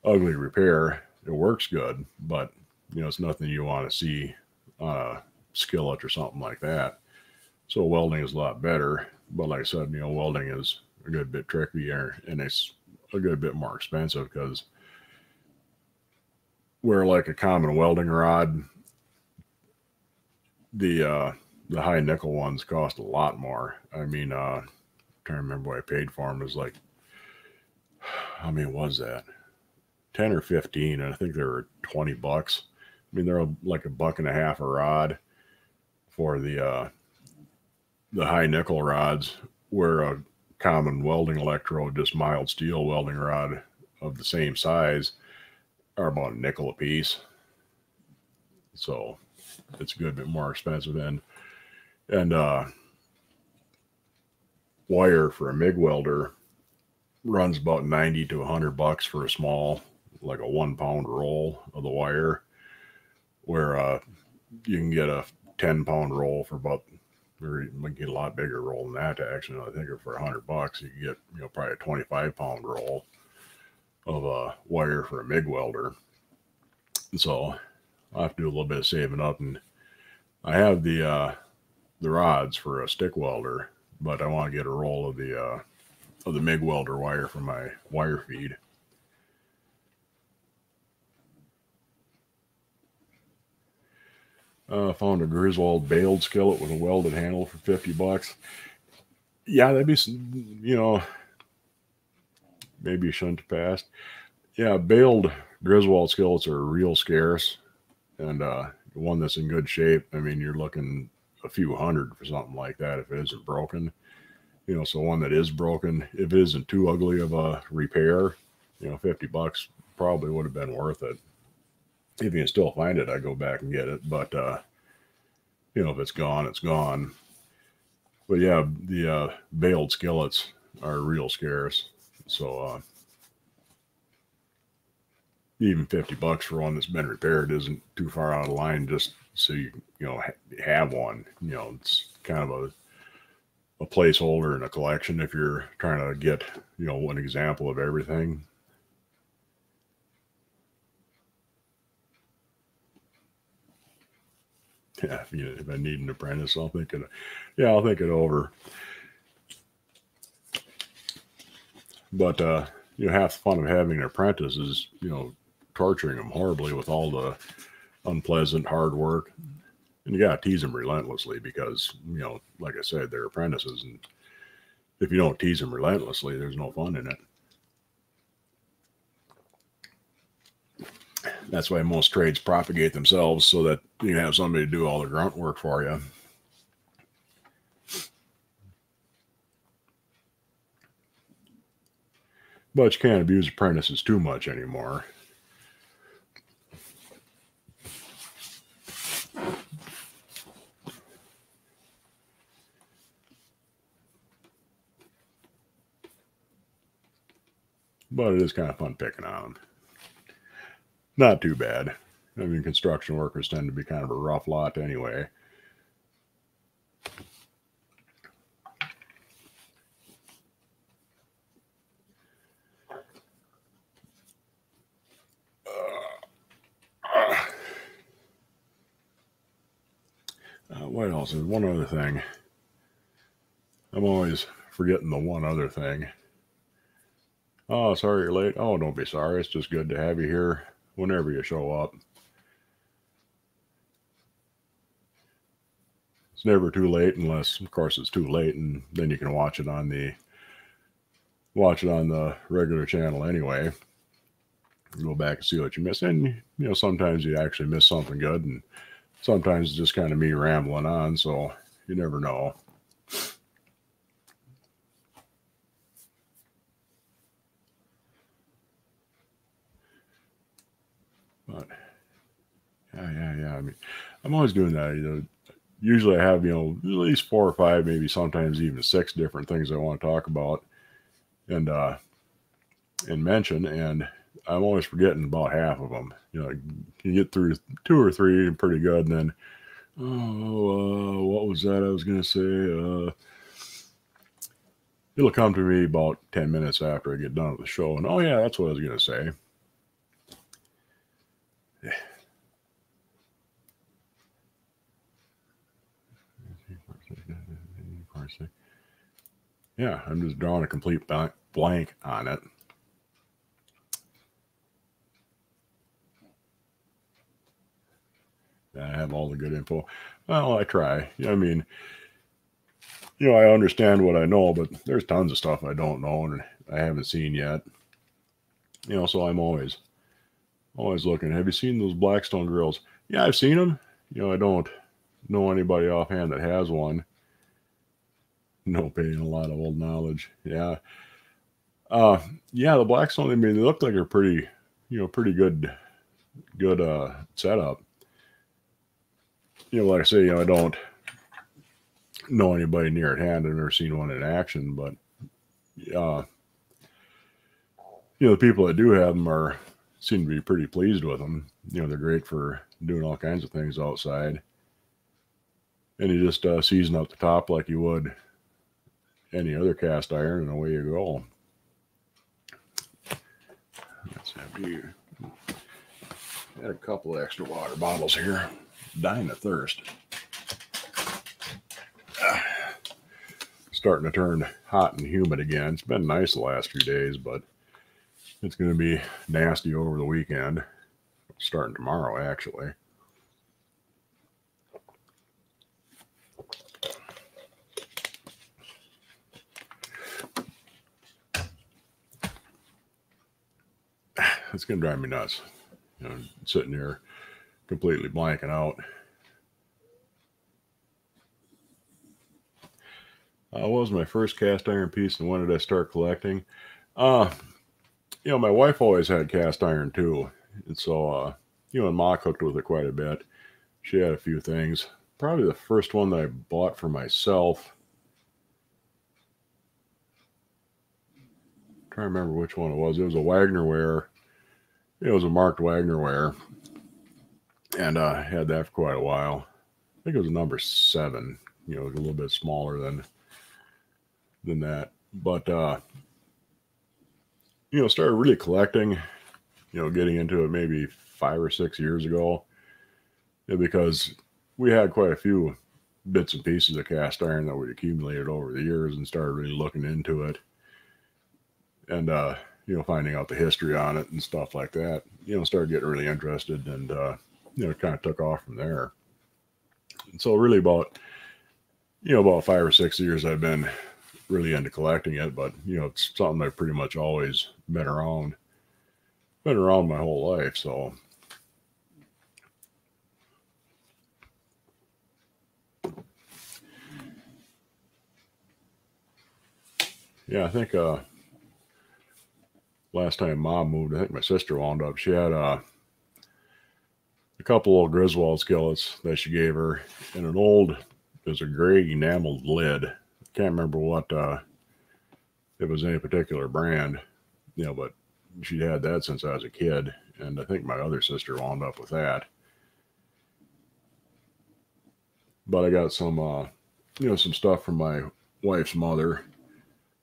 A: ugly repair. It works good, but you know, it's nothing you want to see on a skillet or something like that. So welding is a lot better. But like I said, you know, welding is a good bit trickier and it's a good bit more expensive because where like a common welding rod, the uh the high nickel ones cost a lot more. I mean, uh I'm trying to remember what I paid for them. Was like how many was that? 10 or 15. And I think they were 20 bucks. I mean, they're like a buck and a half a rod for the, uh, the high nickel rods where a common welding electrode, just mild steel welding rod of the same size are about a nickel a piece. So it's a good bit more expensive and, and, uh, wire for a MIG welder runs about 90 to 100 bucks for a small, like a one pound roll of the wire, where uh, you can get a 10 pound roll for about, you get a lot bigger roll than that actually. I think for a 100 bucks, you get, you know, probably a 25 pound roll of a wire for a MIG welder. So i have to do a little bit of saving up and I have the, uh, the rods for a stick welder, but I want to get a roll of the, uh, of the MIG welder wire for my wire feed. Uh, found a Griswold baled skillet with a welded handle for 50 bucks. Yeah, that'd be, you know, maybe you shouldn't have passed. Yeah, baled Griswold skillets are real scarce. And uh, one that's in good shape, I mean, you're looking a few hundred for something like that if it isn't broken you know, so one that is broken, if it isn't too ugly of a repair, you know, 50 bucks probably would have been worth it. If you can still find it, I go back and get it. But, uh, you know, if it's gone, it's gone. But yeah, the uh, baled skillets are real scarce. So, uh, even 50 bucks for one that's been repaired isn't too far out of line just so you, you know, ha- have one. You know, it's kind of a a placeholder in a collection if you're trying to get, you know, one example of everything. Yeah, if, you, if I need an apprentice, I'll think it. Yeah, I'll think it over. But uh, you know, half the fun of having an apprentice is, you know, torturing them horribly with all the unpleasant hard work and you got to tease them relentlessly because you know, like I said, they're apprentices, and if you don't tease them relentlessly, there's no fun in it. That's why most trades propagate themselves so that you have somebody to do all the grunt work for you. But you can't abuse apprentices too much anymore. but it is kind of fun picking on them. Not too bad. I mean, construction workers tend to be kind of a rough lot anyway. Uh, what else? There's one other thing. I'm always forgetting the one other thing. Oh, sorry you're late. Oh, don't be sorry. It's just good to have you here whenever you show up. It's never too late unless, of course, it's too late, and then you can watch it on the watch it on the regular channel anyway. Go back and see what you missed, and you know sometimes you actually miss something good, and sometimes it's just kind of me rambling on. So you never know. But yeah, yeah, yeah. I mean, I'm always doing that. You know, usually I have you know at least four or five, maybe sometimes even six different things I want to talk about and uh and mention, and I'm always forgetting about half of them. You know, you get through two or three pretty good, and then oh, uh, what was that I was gonna say? Uh, it'll come to me about ten minutes after I get done with the show, and oh yeah, that's what I was gonna say. Yeah, I'm just drawing a complete blank on it. I have all the good info. Well, I try. I mean, you know, I understand what I know, but there's tons of stuff I don't know and I haven't seen yet. You know, so I'm always, always looking. Have you seen those Blackstone grills? Yeah, I've seen them. You know, I don't know anybody offhand that has one. No paying a lot of old knowledge. Yeah. Uh, yeah, the Blackstone, I mean, they look like a pretty, you know, pretty good, good, uh, setup. You know, like I say, you know, I don't know anybody near at hand. I've never seen one in action, but, uh, you know, the people that do have them are seem to be pretty pleased with them. You know, they're great for doing all kinds of things outside. And you just uh, season up the top like you would any other cast iron, and away you go. Let's have you. Got a couple extra water bottles here. Dying of thirst. Starting to turn hot and humid again. It's been nice the last few days, but it's going to be nasty over the weekend. Starting tomorrow, actually. It's going to drive me nuts. You know, sitting here completely blanking out. Uh, what was my first cast iron piece and when did I start collecting? Uh, you know, my wife always had cast iron too. And so, uh, you know, and Ma cooked with it quite a bit. She had a few things. Probably the first one that I bought for myself. I'm trying to remember which one it was. It was a Wagner ware it was a marked Wagner ware, and I uh, had that for quite a while. I think it was number seven. You know, a little bit smaller than than that, but uh, you know, started really collecting. You know, getting into it maybe five or six years ago, because we had quite a few bits and pieces of cast iron that we'd accumulated over the years and started really looking into it. And uh, you know, finding out the history on it and stuff like that, you know, started getting really interested and, uh, you know, kind of took off from there. And so really about, you know, about five or six years I've been really into collecting it, but, you know, it's something I've pretty much always been around, been around my whole life. So, yeah, I think, uh, last time mom moved, I think my sister wound up. She had uh, a couple old Griswold skillets that she gave her, and an old, there's a gray enameled lid. I can't remember what uh, it was any particular brand, you know, but she'd had that since I was a kid, and I think my other sister wound up with that. But I got some, uh, you know, some stuff from my wife's mother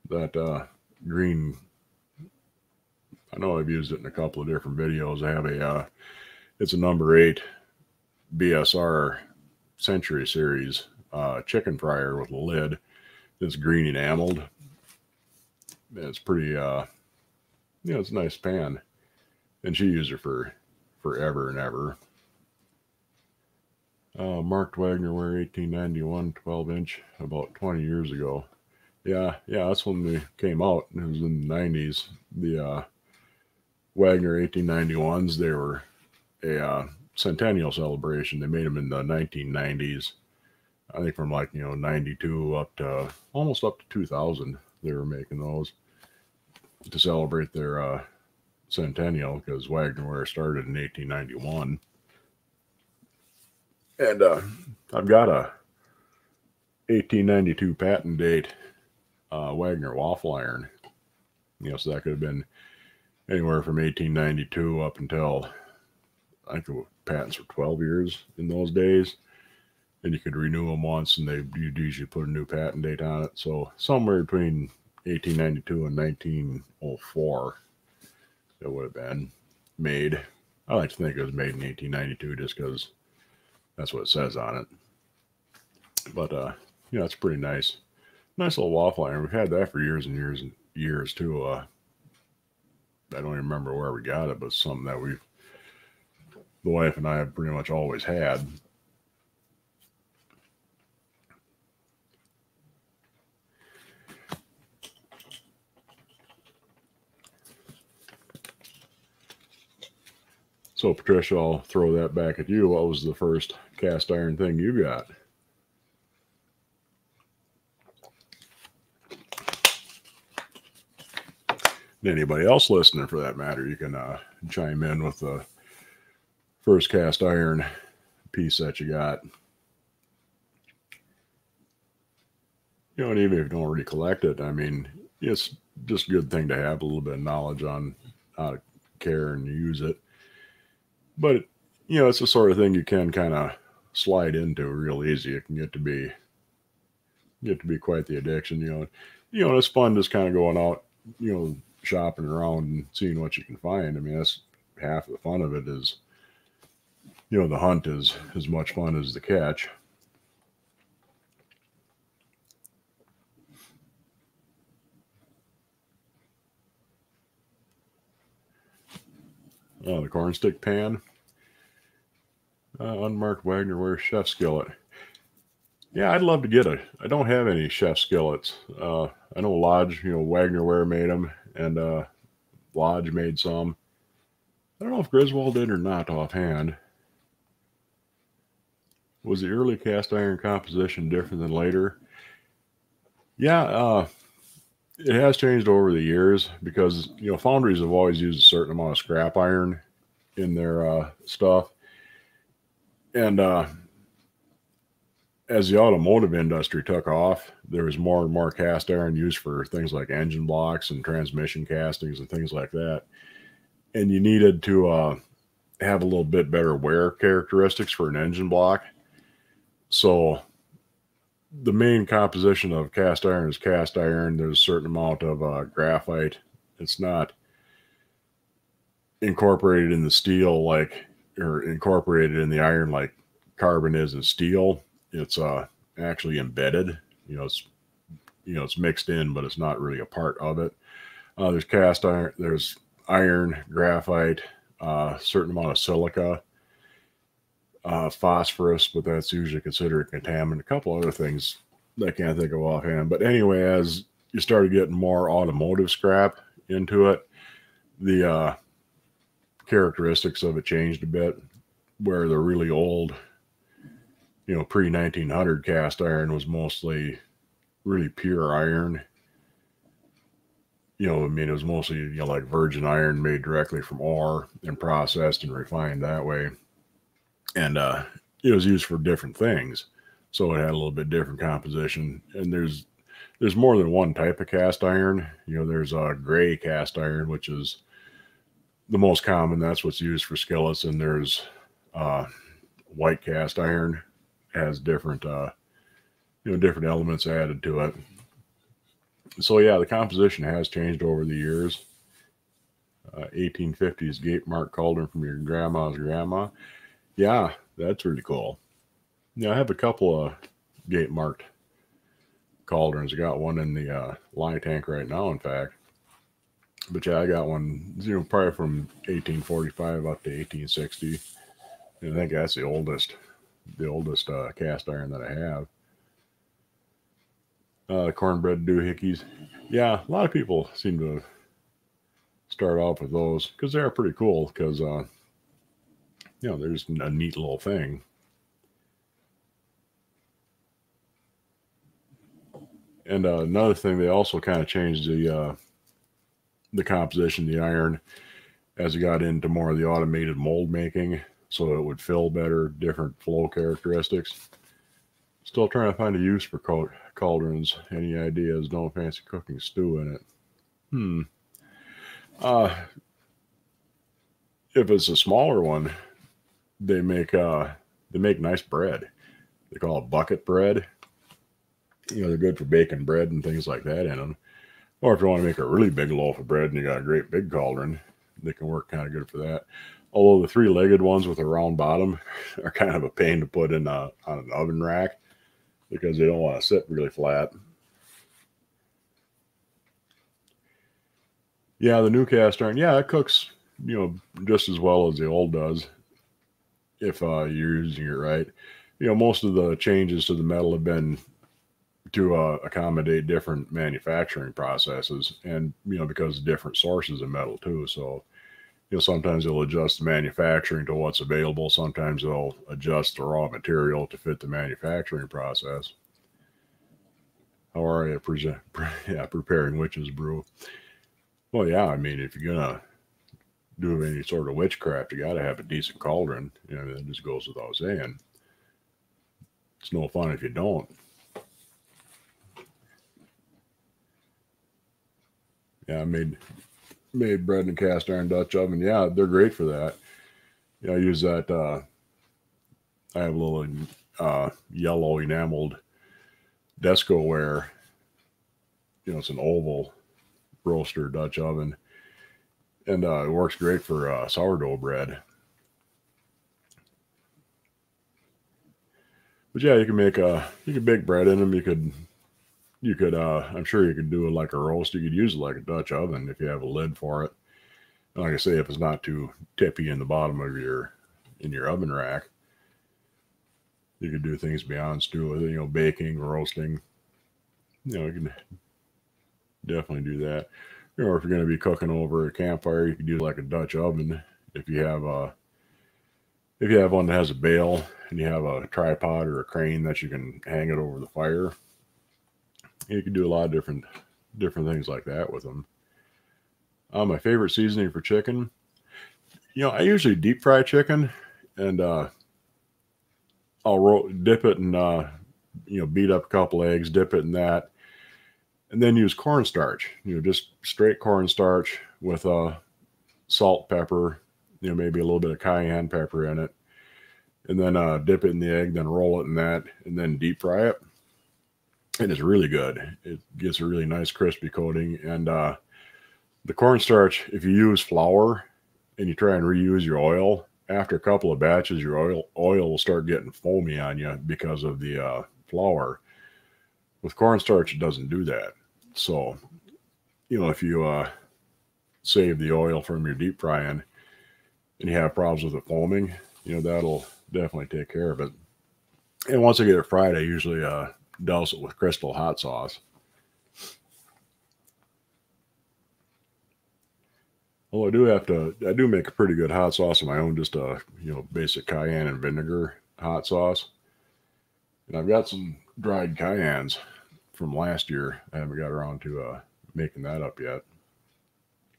A: that uh, green I know I've used it in a couple of different videos. I have a, uh, it's a number eight BSR Century Series uh, chicken fryer with a lid. It's green enameled. It's pretty, uh, you know, it's a nice pan. And she used it for forever and ever. Uh, marked Wagner ware 1891, 12 inch, about 20 years ago. Yeah, yeah, that's when they came out. It was in the 90s. The uh, Wagner 1891s, they were a uh, centennial celebration. They made them in the 1990s. I think from like, you know, 92 up to almost up to 2000, they were making those to celebrate their uh, centennial because Wagner ware started in 1891. And uh, I've got a 1892 patent date uh, Wagner waffle iron. You know, so that could have been anywhere from 1892 up until I think patents were 12 years in those days. And you could renew them once, and they you'd usually put a new patent date on it. So somewhere between 1892 and 1904, it would have been made. I like to think it was made in 1892 just because that's what it says on it. But uh, yeah, it's pretty nice. Nice little waffle iron. We've had that for years and years and years too. Uh, I don't even remember where we got it, but something that we've the wife and I have pretty much always had. So, Patricia, I'll throw that back at you. What was the first cast iron thing you got? Anybody else listening, for that matter, you can uh, chime in with the first cast iron piece that you got. You know, and even if you don't already collect it, I mean, it's just a good thing to have a little bit of knowledge on how to care and use it but you know, it's the sort of thing you can kind of slide into real easy. It can get to be get to be quite the addiction. You know, you know, it's fun just kind of going out, you know, shopping around and seeing what you can find. I mean, that's half the fun of it is, you know, the hunt is as much fun as the catch. Oh, the corn stick pan. Uh, unmarked Wagner ware chef skillet. Yeah, I'd love to get it. I don't have any chef skillets. Uh, I know Lodge, you know, Wagner ware made them, and uh, Lodge made some. I don't know if Griswold did or not offhand. Was the early cast iron composition different than later? Yeah, uh, it has changed over the years because you know foundries have always used a certain amount of scrap iron in their uh, stuff, and uh, as the automotive industry took off, there was more and more cast iron used for things like engine blocks and transmission castings and things like that. And you needed to uh, have a little bit better wear characteristics for an engine block. So the main composition of cast iron is cast iron. There's a certain amount of uh, graphite. It's not incorporated in the steel like or incorporated in the iron like carbon is in steel. It's uh actually embedded. You know, it's you know it's mixed in, but it's not really a part of it. Uh, there's cast iron. There's iron, graphite, a uh, certain amount of silica, uh, phosphorus, but that's usually considered a contaminant. A couple other things I can't think of offhand. But anyway, as you started getting more automotive scrap into it, the uh, characteristics of it changed a bit. Where the really old, you know, pre 1900 cast iron was mostly really pure iron. You know, I mean, it was mostly, you know, like virgin iron made directly from ore and processed and refined that way. And uh, it was used for different things. So it had a little bit different composition. And there's, there's more than one type of cast iron. You know, there's a gray cast iron, which is the most common. That's what's used for skillets. And there's uh, white cast iron has different, uh, you know, different elements added to it. So yeah, the composition has changed over the years. Uh, 1850s gate mark cauldron from your grandma's grandma. Yeah, that's really cool. Yeah, I have a couple of gate marked cauldrons. I got one in the uh, tank right now, in fact. but yeah, I got one, you know, probably from 1845 up to 1860. And I think that's the oldest, the oldest uh, cast iron that I have. Uh, cornbread doohickeys. Yeah, a lot of people seem to start off with those because they're pretty cool because, uh, you know, there's a neat little thing. And uh, another thing, they also kind of changed the uh, the composition of the iron as it got into more of the automated mold making, so it would fill better, different flow characteristics. Still trying to find a use for cauldrons. Any ideas? No fancy cooking stew in it. Hmm. Uh, if it's a smaller one, they make uh they make nice bread. They call it bucket bread. You know, they're good for baking bread and things like that in them. Or if you want to make a really big loaf of bread and you got a great big cauldron, they can work kind of good for that. Although the three-legged ones with a round bottom are kind of a pain to put in a, on an oven rack because they don't want to sit really flat. Yeah, the new cast iron, yeah, it cooks, you know, just as well as the old does if uh, you're using it right. You know, most of the changes to the metal have been to uh, accommodate different manufacturing processes and, you know, because of different sources of metal too. So, you know, sometimes they'll adjust the manufacturing to what's available. Sometimes they'll adjust the raw material to fit the manufacturing process. How are you present? Yeah, preparing witch's brew. Well, yeah, I mean, if you're gonna do any sort of witchcraft, you got to have a decent cauldron. You know, that just goes without saying. It's no fun if you don't. Yeah, I made made bread in a cast iron Dutch oven. Yeah, they're great for that. Yeah, I use that. Uh, I have a little uh, yellow enameled Descoware. You know, it's an oval roaster Dutch oven, and uh, it works great for uh, sourdough bread. But yeah, you can make uh, you can bake bread in them. You could you could uh i'm sure you could do it like a roast. You could use it like a dutch oven if you have a lid for it. And like i say if it's not too tippy in the bottom of your in your oven rack you could do things beyond stew with it you know baking roasting. You know you can definitely do that. You know if you're going to be cooking over a campfire you could do like a dutch oven. If you have a if you have one that has a bail and you have a tripod or a crane that you can hang it over the fire you can do a lot of different different things like that with them. Uh, my favorite seasoning for chicken, you know, I usually deep fry chicken, and uh, I'll ro- dip it in, uh, you know, beat up a couple eggs, dip it in that, and then use cornstarch. You know, just straight cornstarch with uh, salt, pepper, you know, maybe a little bit of cayenne pepper in it, and then uh, dip it in the egg, then roll it in that, and then deep fry it and it's really good. It gets a really nice crispy coating. And uh, the cornstarch, if you use flour and you try and reuse your oil, after a couple of batches, your oil oil will start getting foamy on you because of the uh, flour. With cornstarch, it doesn't do that. So, you know, if you uh, save the oil from your deep frying and you have problems with it foaming, you know, that'll definitely take care of it. And once I get it fried, I usually uh, douse it with crystal hot sauce. Well, I do have to, I do make a pretty good hot sauce of my own, just a, you know, basic cayenne and vinegar hot sauce. And I've got some dried cayennes from last year. I haven't got around to uh, making that up yet.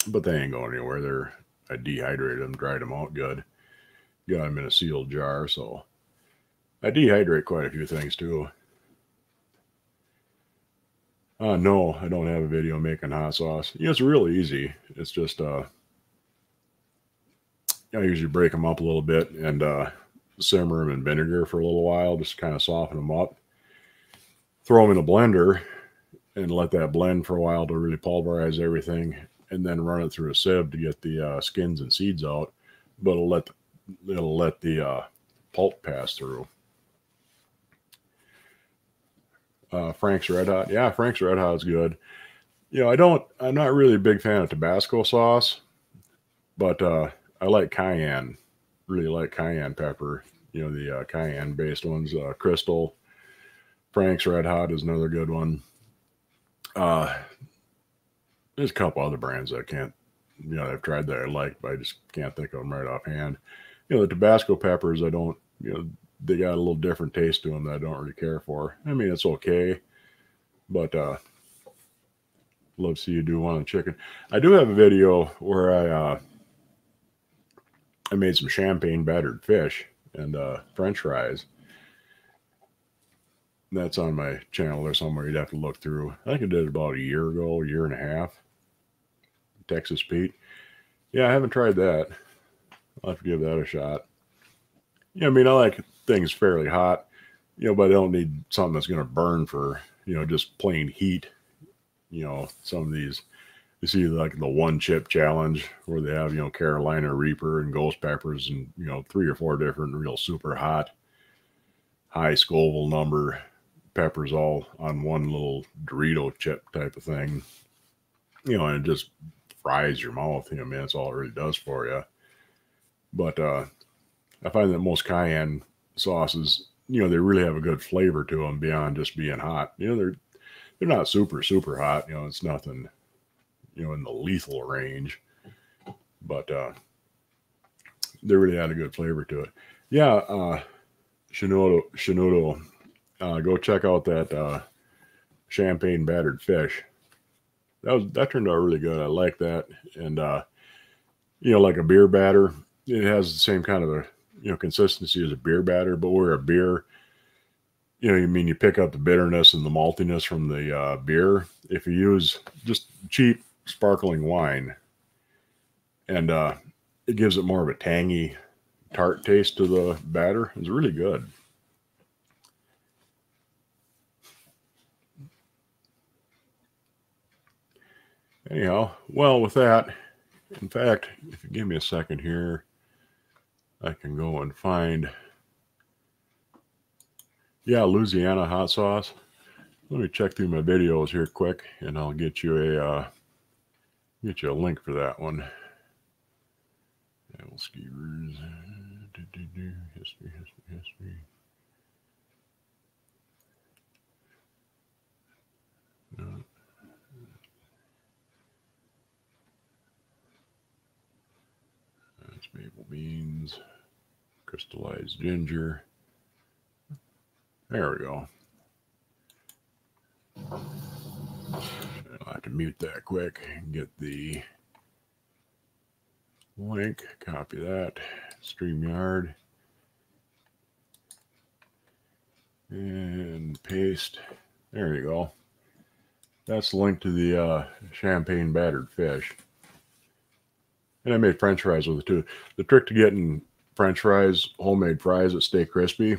A: But they ain't going anywhere. They're, I dehydrated them, dried them out good. Got them in a sealed jar. So I dehydrate quite a few things too. Uh, no, I don't have a video making hot sauce. It's really easy. It's just, uh, I usually break them up a little bit and uh, simmer them in vinegar for a little while, just kind of soften them up. Throw them in a blender and let that blend for a while to really pulverize everything, and then run it through a sieve to get the uh, skins and seeds out. But it'll let the, it'll let the uh, pulp pass through. Uh, Frank's Red Hot. Yeah, Frank's Red Hot is good. you know, I don't, I'm not really a big fan of Tabasco sauce, but uh, I like cayenne. Really like cayenne pepper. You know, the uh, cayenne based ones. Uh, Crystal, Frank's Red Hot is another good one. Uh, there's a couple other brands I can't, you know, I've tried that I like, but I just can't think of them right offhand. You know, the Tabasco peppers, I don't, you know, they got a little different taste to them that I don't really care for. I mean, it's okay, but uh, love to see you do one on chicken. I do have a video where I uh, I made some champagne battered fish and uh, French fries. That's on my channel there somewhere. You'd have to look through. I think I did it about a year ago, a year and a half. Texas Pete. Yeah, I haven't tried that. I'll have to give that a shot. Yeah, I mean, I like things fairly hot, you know, but I don't need something that's going to burn for, you know, just plain heat. You know, some of these, you see like the one chip challenge where they have, you know, Carolina Reaper and ghost peppers and, you know, three or four different real super hot, high Scoville number peppers all on one little Dorito chip type of thing. You know, and it just fries your mouth. You know, man, that's all it really does for you. But uh, I find that most cayenne sauces, you know, they really have a good flavor to them beyond just being hot. You know, they're they're not super super hot. You know, it's nothing, you know, in the lethal range, but uh, they really had a good flavor to it. Yeah, uh, Shinodo, Shinodo, uh, go check out that uh, champagne battered fish. That was that turned out really good. I like that, and uh, you know, like a beer batter, it has the same kind of a you know consistency as a beer batter, but where a beer, you know, you mean you pick up the bitterness and the maltiness from the uh, beer. If you use just cheap sparkling wine, and uh, it gives it more of a tangy, tart taste to the batter. It's really good. Anyhow, well, with that, in fact, if you give me a second here, I can go and find, yeah, Louisiana hot sauce. Let me check through my videos here quick, and I'll get you a uh, get you a link for that one. History, history, history. Maple beans crystallized ginger. There we go. I'll have to mute that quick and get the link. Copy that. StreamYard. And paste. There you go. That's the link to the uh, champagne battered fish. And I made french fries with it too. The trick to getting French fries, homemade fries that stay crispy,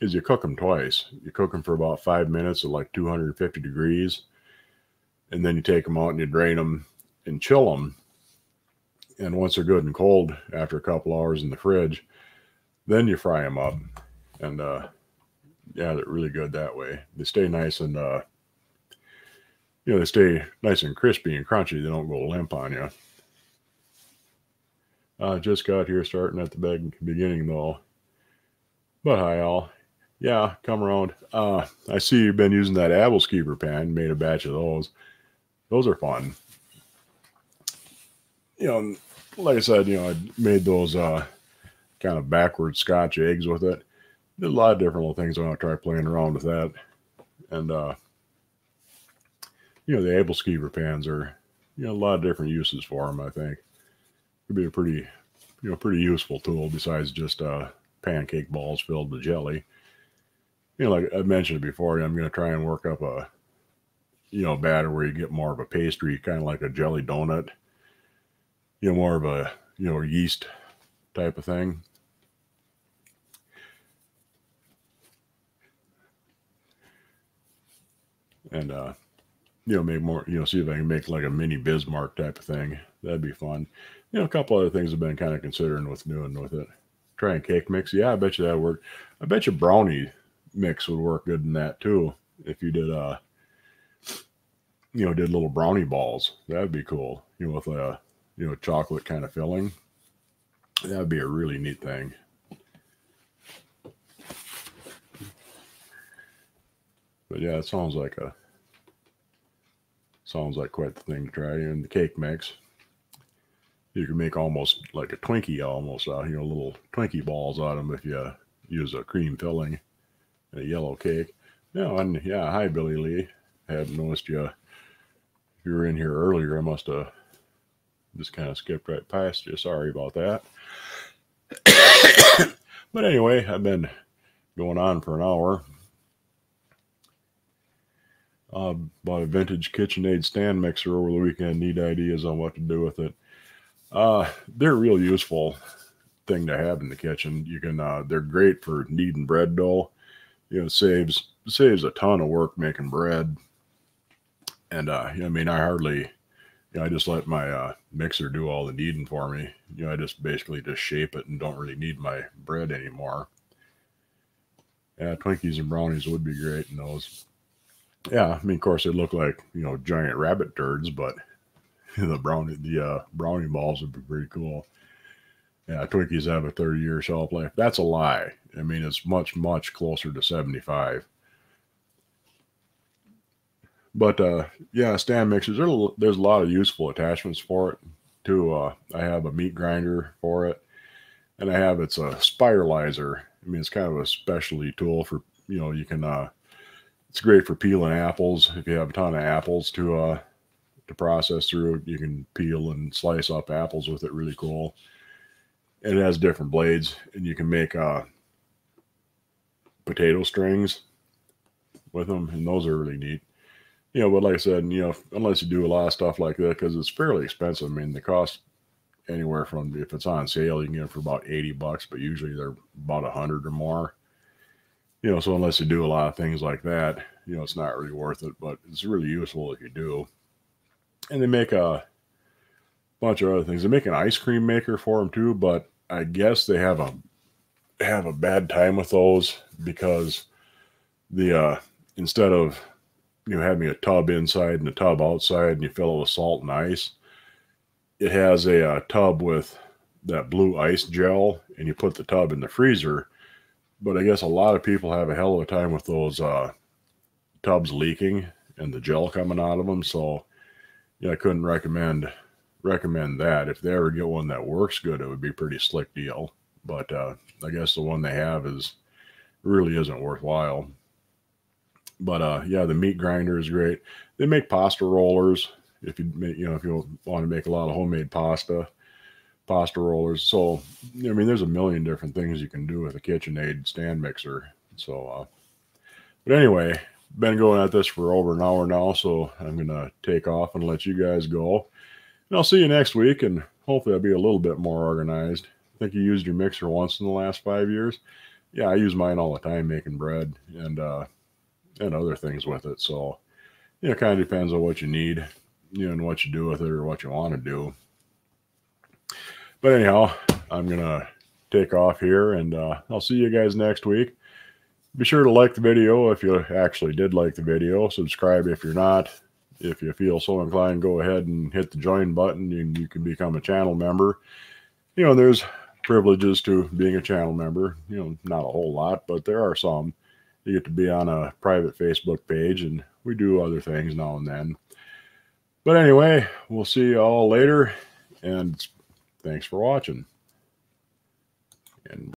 A: is you cook them twice. You cook them for about five minutes at like 250 degrees, and then you take them out and you drain them and chill them. And once they're good and cold after a couple hours in the fridge, then you fry them up. And uh, yeah, they're really good that way. They stay nice and uh, you know they stay nice and crispy and crunchy. They don't go limp on you. Uh, just got here starting at the beginning though. But hi all. Yeah, come around. Uh, I see you've been using that Aebleskiver pan, made a batch of those. Those are fun. You know, like I said, you know, I made those uh, kind of backward scotch eggs with it. Did a lot of different little things. I'm going to try playing around with that. And, uh, you know, the Aebleskiver pans are, you know, a lot of different uses for them, I think could be a pretty, you know, pretty useful tool besides just uh, pancake balls filled with jelly. You know, like I mentioned before, I'm going to try and work up a, you know, batter where you get more of a pastry, kind of like a jelly donut. You know, more of a, you know, yeast type of thing. And, uh, you know, make more, you know, see if I can make like a mini Bismarck type of thing. That'd be fun you know, a couple other things I've been kind of considering with doing with it. Trying cake mix. Yeah, I bet you that would work. I bet you brownie mix would work good in that too. If you did uh you know, did little brownie balls. That'd be cool. You know, with a you know chocolate kind of filling. That'd be a really neat thing. But yeah, it sounds like a sounds like quite the thing to try. And the cake mix, you can make almost like a Twinkie, almost out you know little Twinkie balls out of them if you use a cream filling and a yellow cake. No, and yeah, hi Billy Lee. I hadn't noticed you. If you were in here earlier, I must have just kind of skipped right past you. Sorry about that. but anyway, I've been going on for an hour. Uh, bought a vintage KitchenAid stand mixer over the weekend. Need ideas on what to do with it. Uh, they're a real useful thing to have in the kitchen. You can uh, they're great for kneading bread dough. You know, saves saves a ton of work making bread. And uh, I mean, I hardly, you know, I just let my uh, mixer do all the kneading for me. You know, I just basically just shape it and don't really need my bread anymore. Yeah, Twinkies and brownies would be great in those. Yeah, I mean, of course, they look like you know giant rabbit turds, but the brownie the uh, brownie balls would be pretty cool. Yeah, Twinkies have a 30 year shelf life. That's a lie. I mean, it's much much closer to 75. But uh, yeah, stand mixers. There's a, there's a lot of useful attachments for it. Too, uh, I have a meat grinder for it, and I have it's a spiralizer. I mean, it's kind of a specialty tool for you know you can uh, it's great for peeling apples. If you have a ton of apples to uh to process through, you can peel and slice up apples with it. Really cool. And it has different blades, and you can make uh potato strings with them, and those are really neat. You know, but like I said, you know, unless you do a lot of stuff like that, because it's fairly expensive. I mean, the cost anywhere from if it's on sale, you can get it for about 80 bucks, but usually they're about a hundred or more you know, so unless you do a lot of things like that, you know, it's not really worth it, but it's really useful if you do. And they make a bunch of other things. They make an ice cream maker for them too, but I guess they have a have a bad time with those because the uh instead of you know having a tub inside and a tub outside and you fill it with salt and ice, it has a, uh, tub with that blue ice gel and you put the tub in the freezer but I guess a lot of people have a hell of a time with those uh, tubs leaking and the gel coming out of them. So yeah, I couldn't recommend recommend that. If they ever get one that works good, it would be pretty slick deal. But uh, I guess the one they have is really isn't worthwhile. But uh, yeah, the meat grinder is great. They make pasta rollers. If you you know, if you want to make a lot of homemade pasta, pasta rollers. So, I mean, there's a million different things you can do with a KitchenAid stand mixer. So, uh, but anyway, been going at this for over an hour now, so I'm going to take off and let you guys go. And I'll see you next week, and hopefully I'll be a little bit more organized. I think you used your mixer once in the last five years. Yeah, I use mine all the time making bread and uh, and other things with it. So, you know, kind of depends on what you need, you know, and what you do with it or what you want to do. But anyhow, I'm going to take off here and uh, I'll see you guys next week. Be sure to like the video if you actually did like the video. Subscribe if you're not. If you feel so inclined, go ahead and hit the join button and you can become a channel member. You know, there's privileges to being a channel member. You know, not a whole lot, but there are some. You get to be on a private Facebook page, and we do other things now and then. But anyway, we'll see you all later. And Thanks for watching. And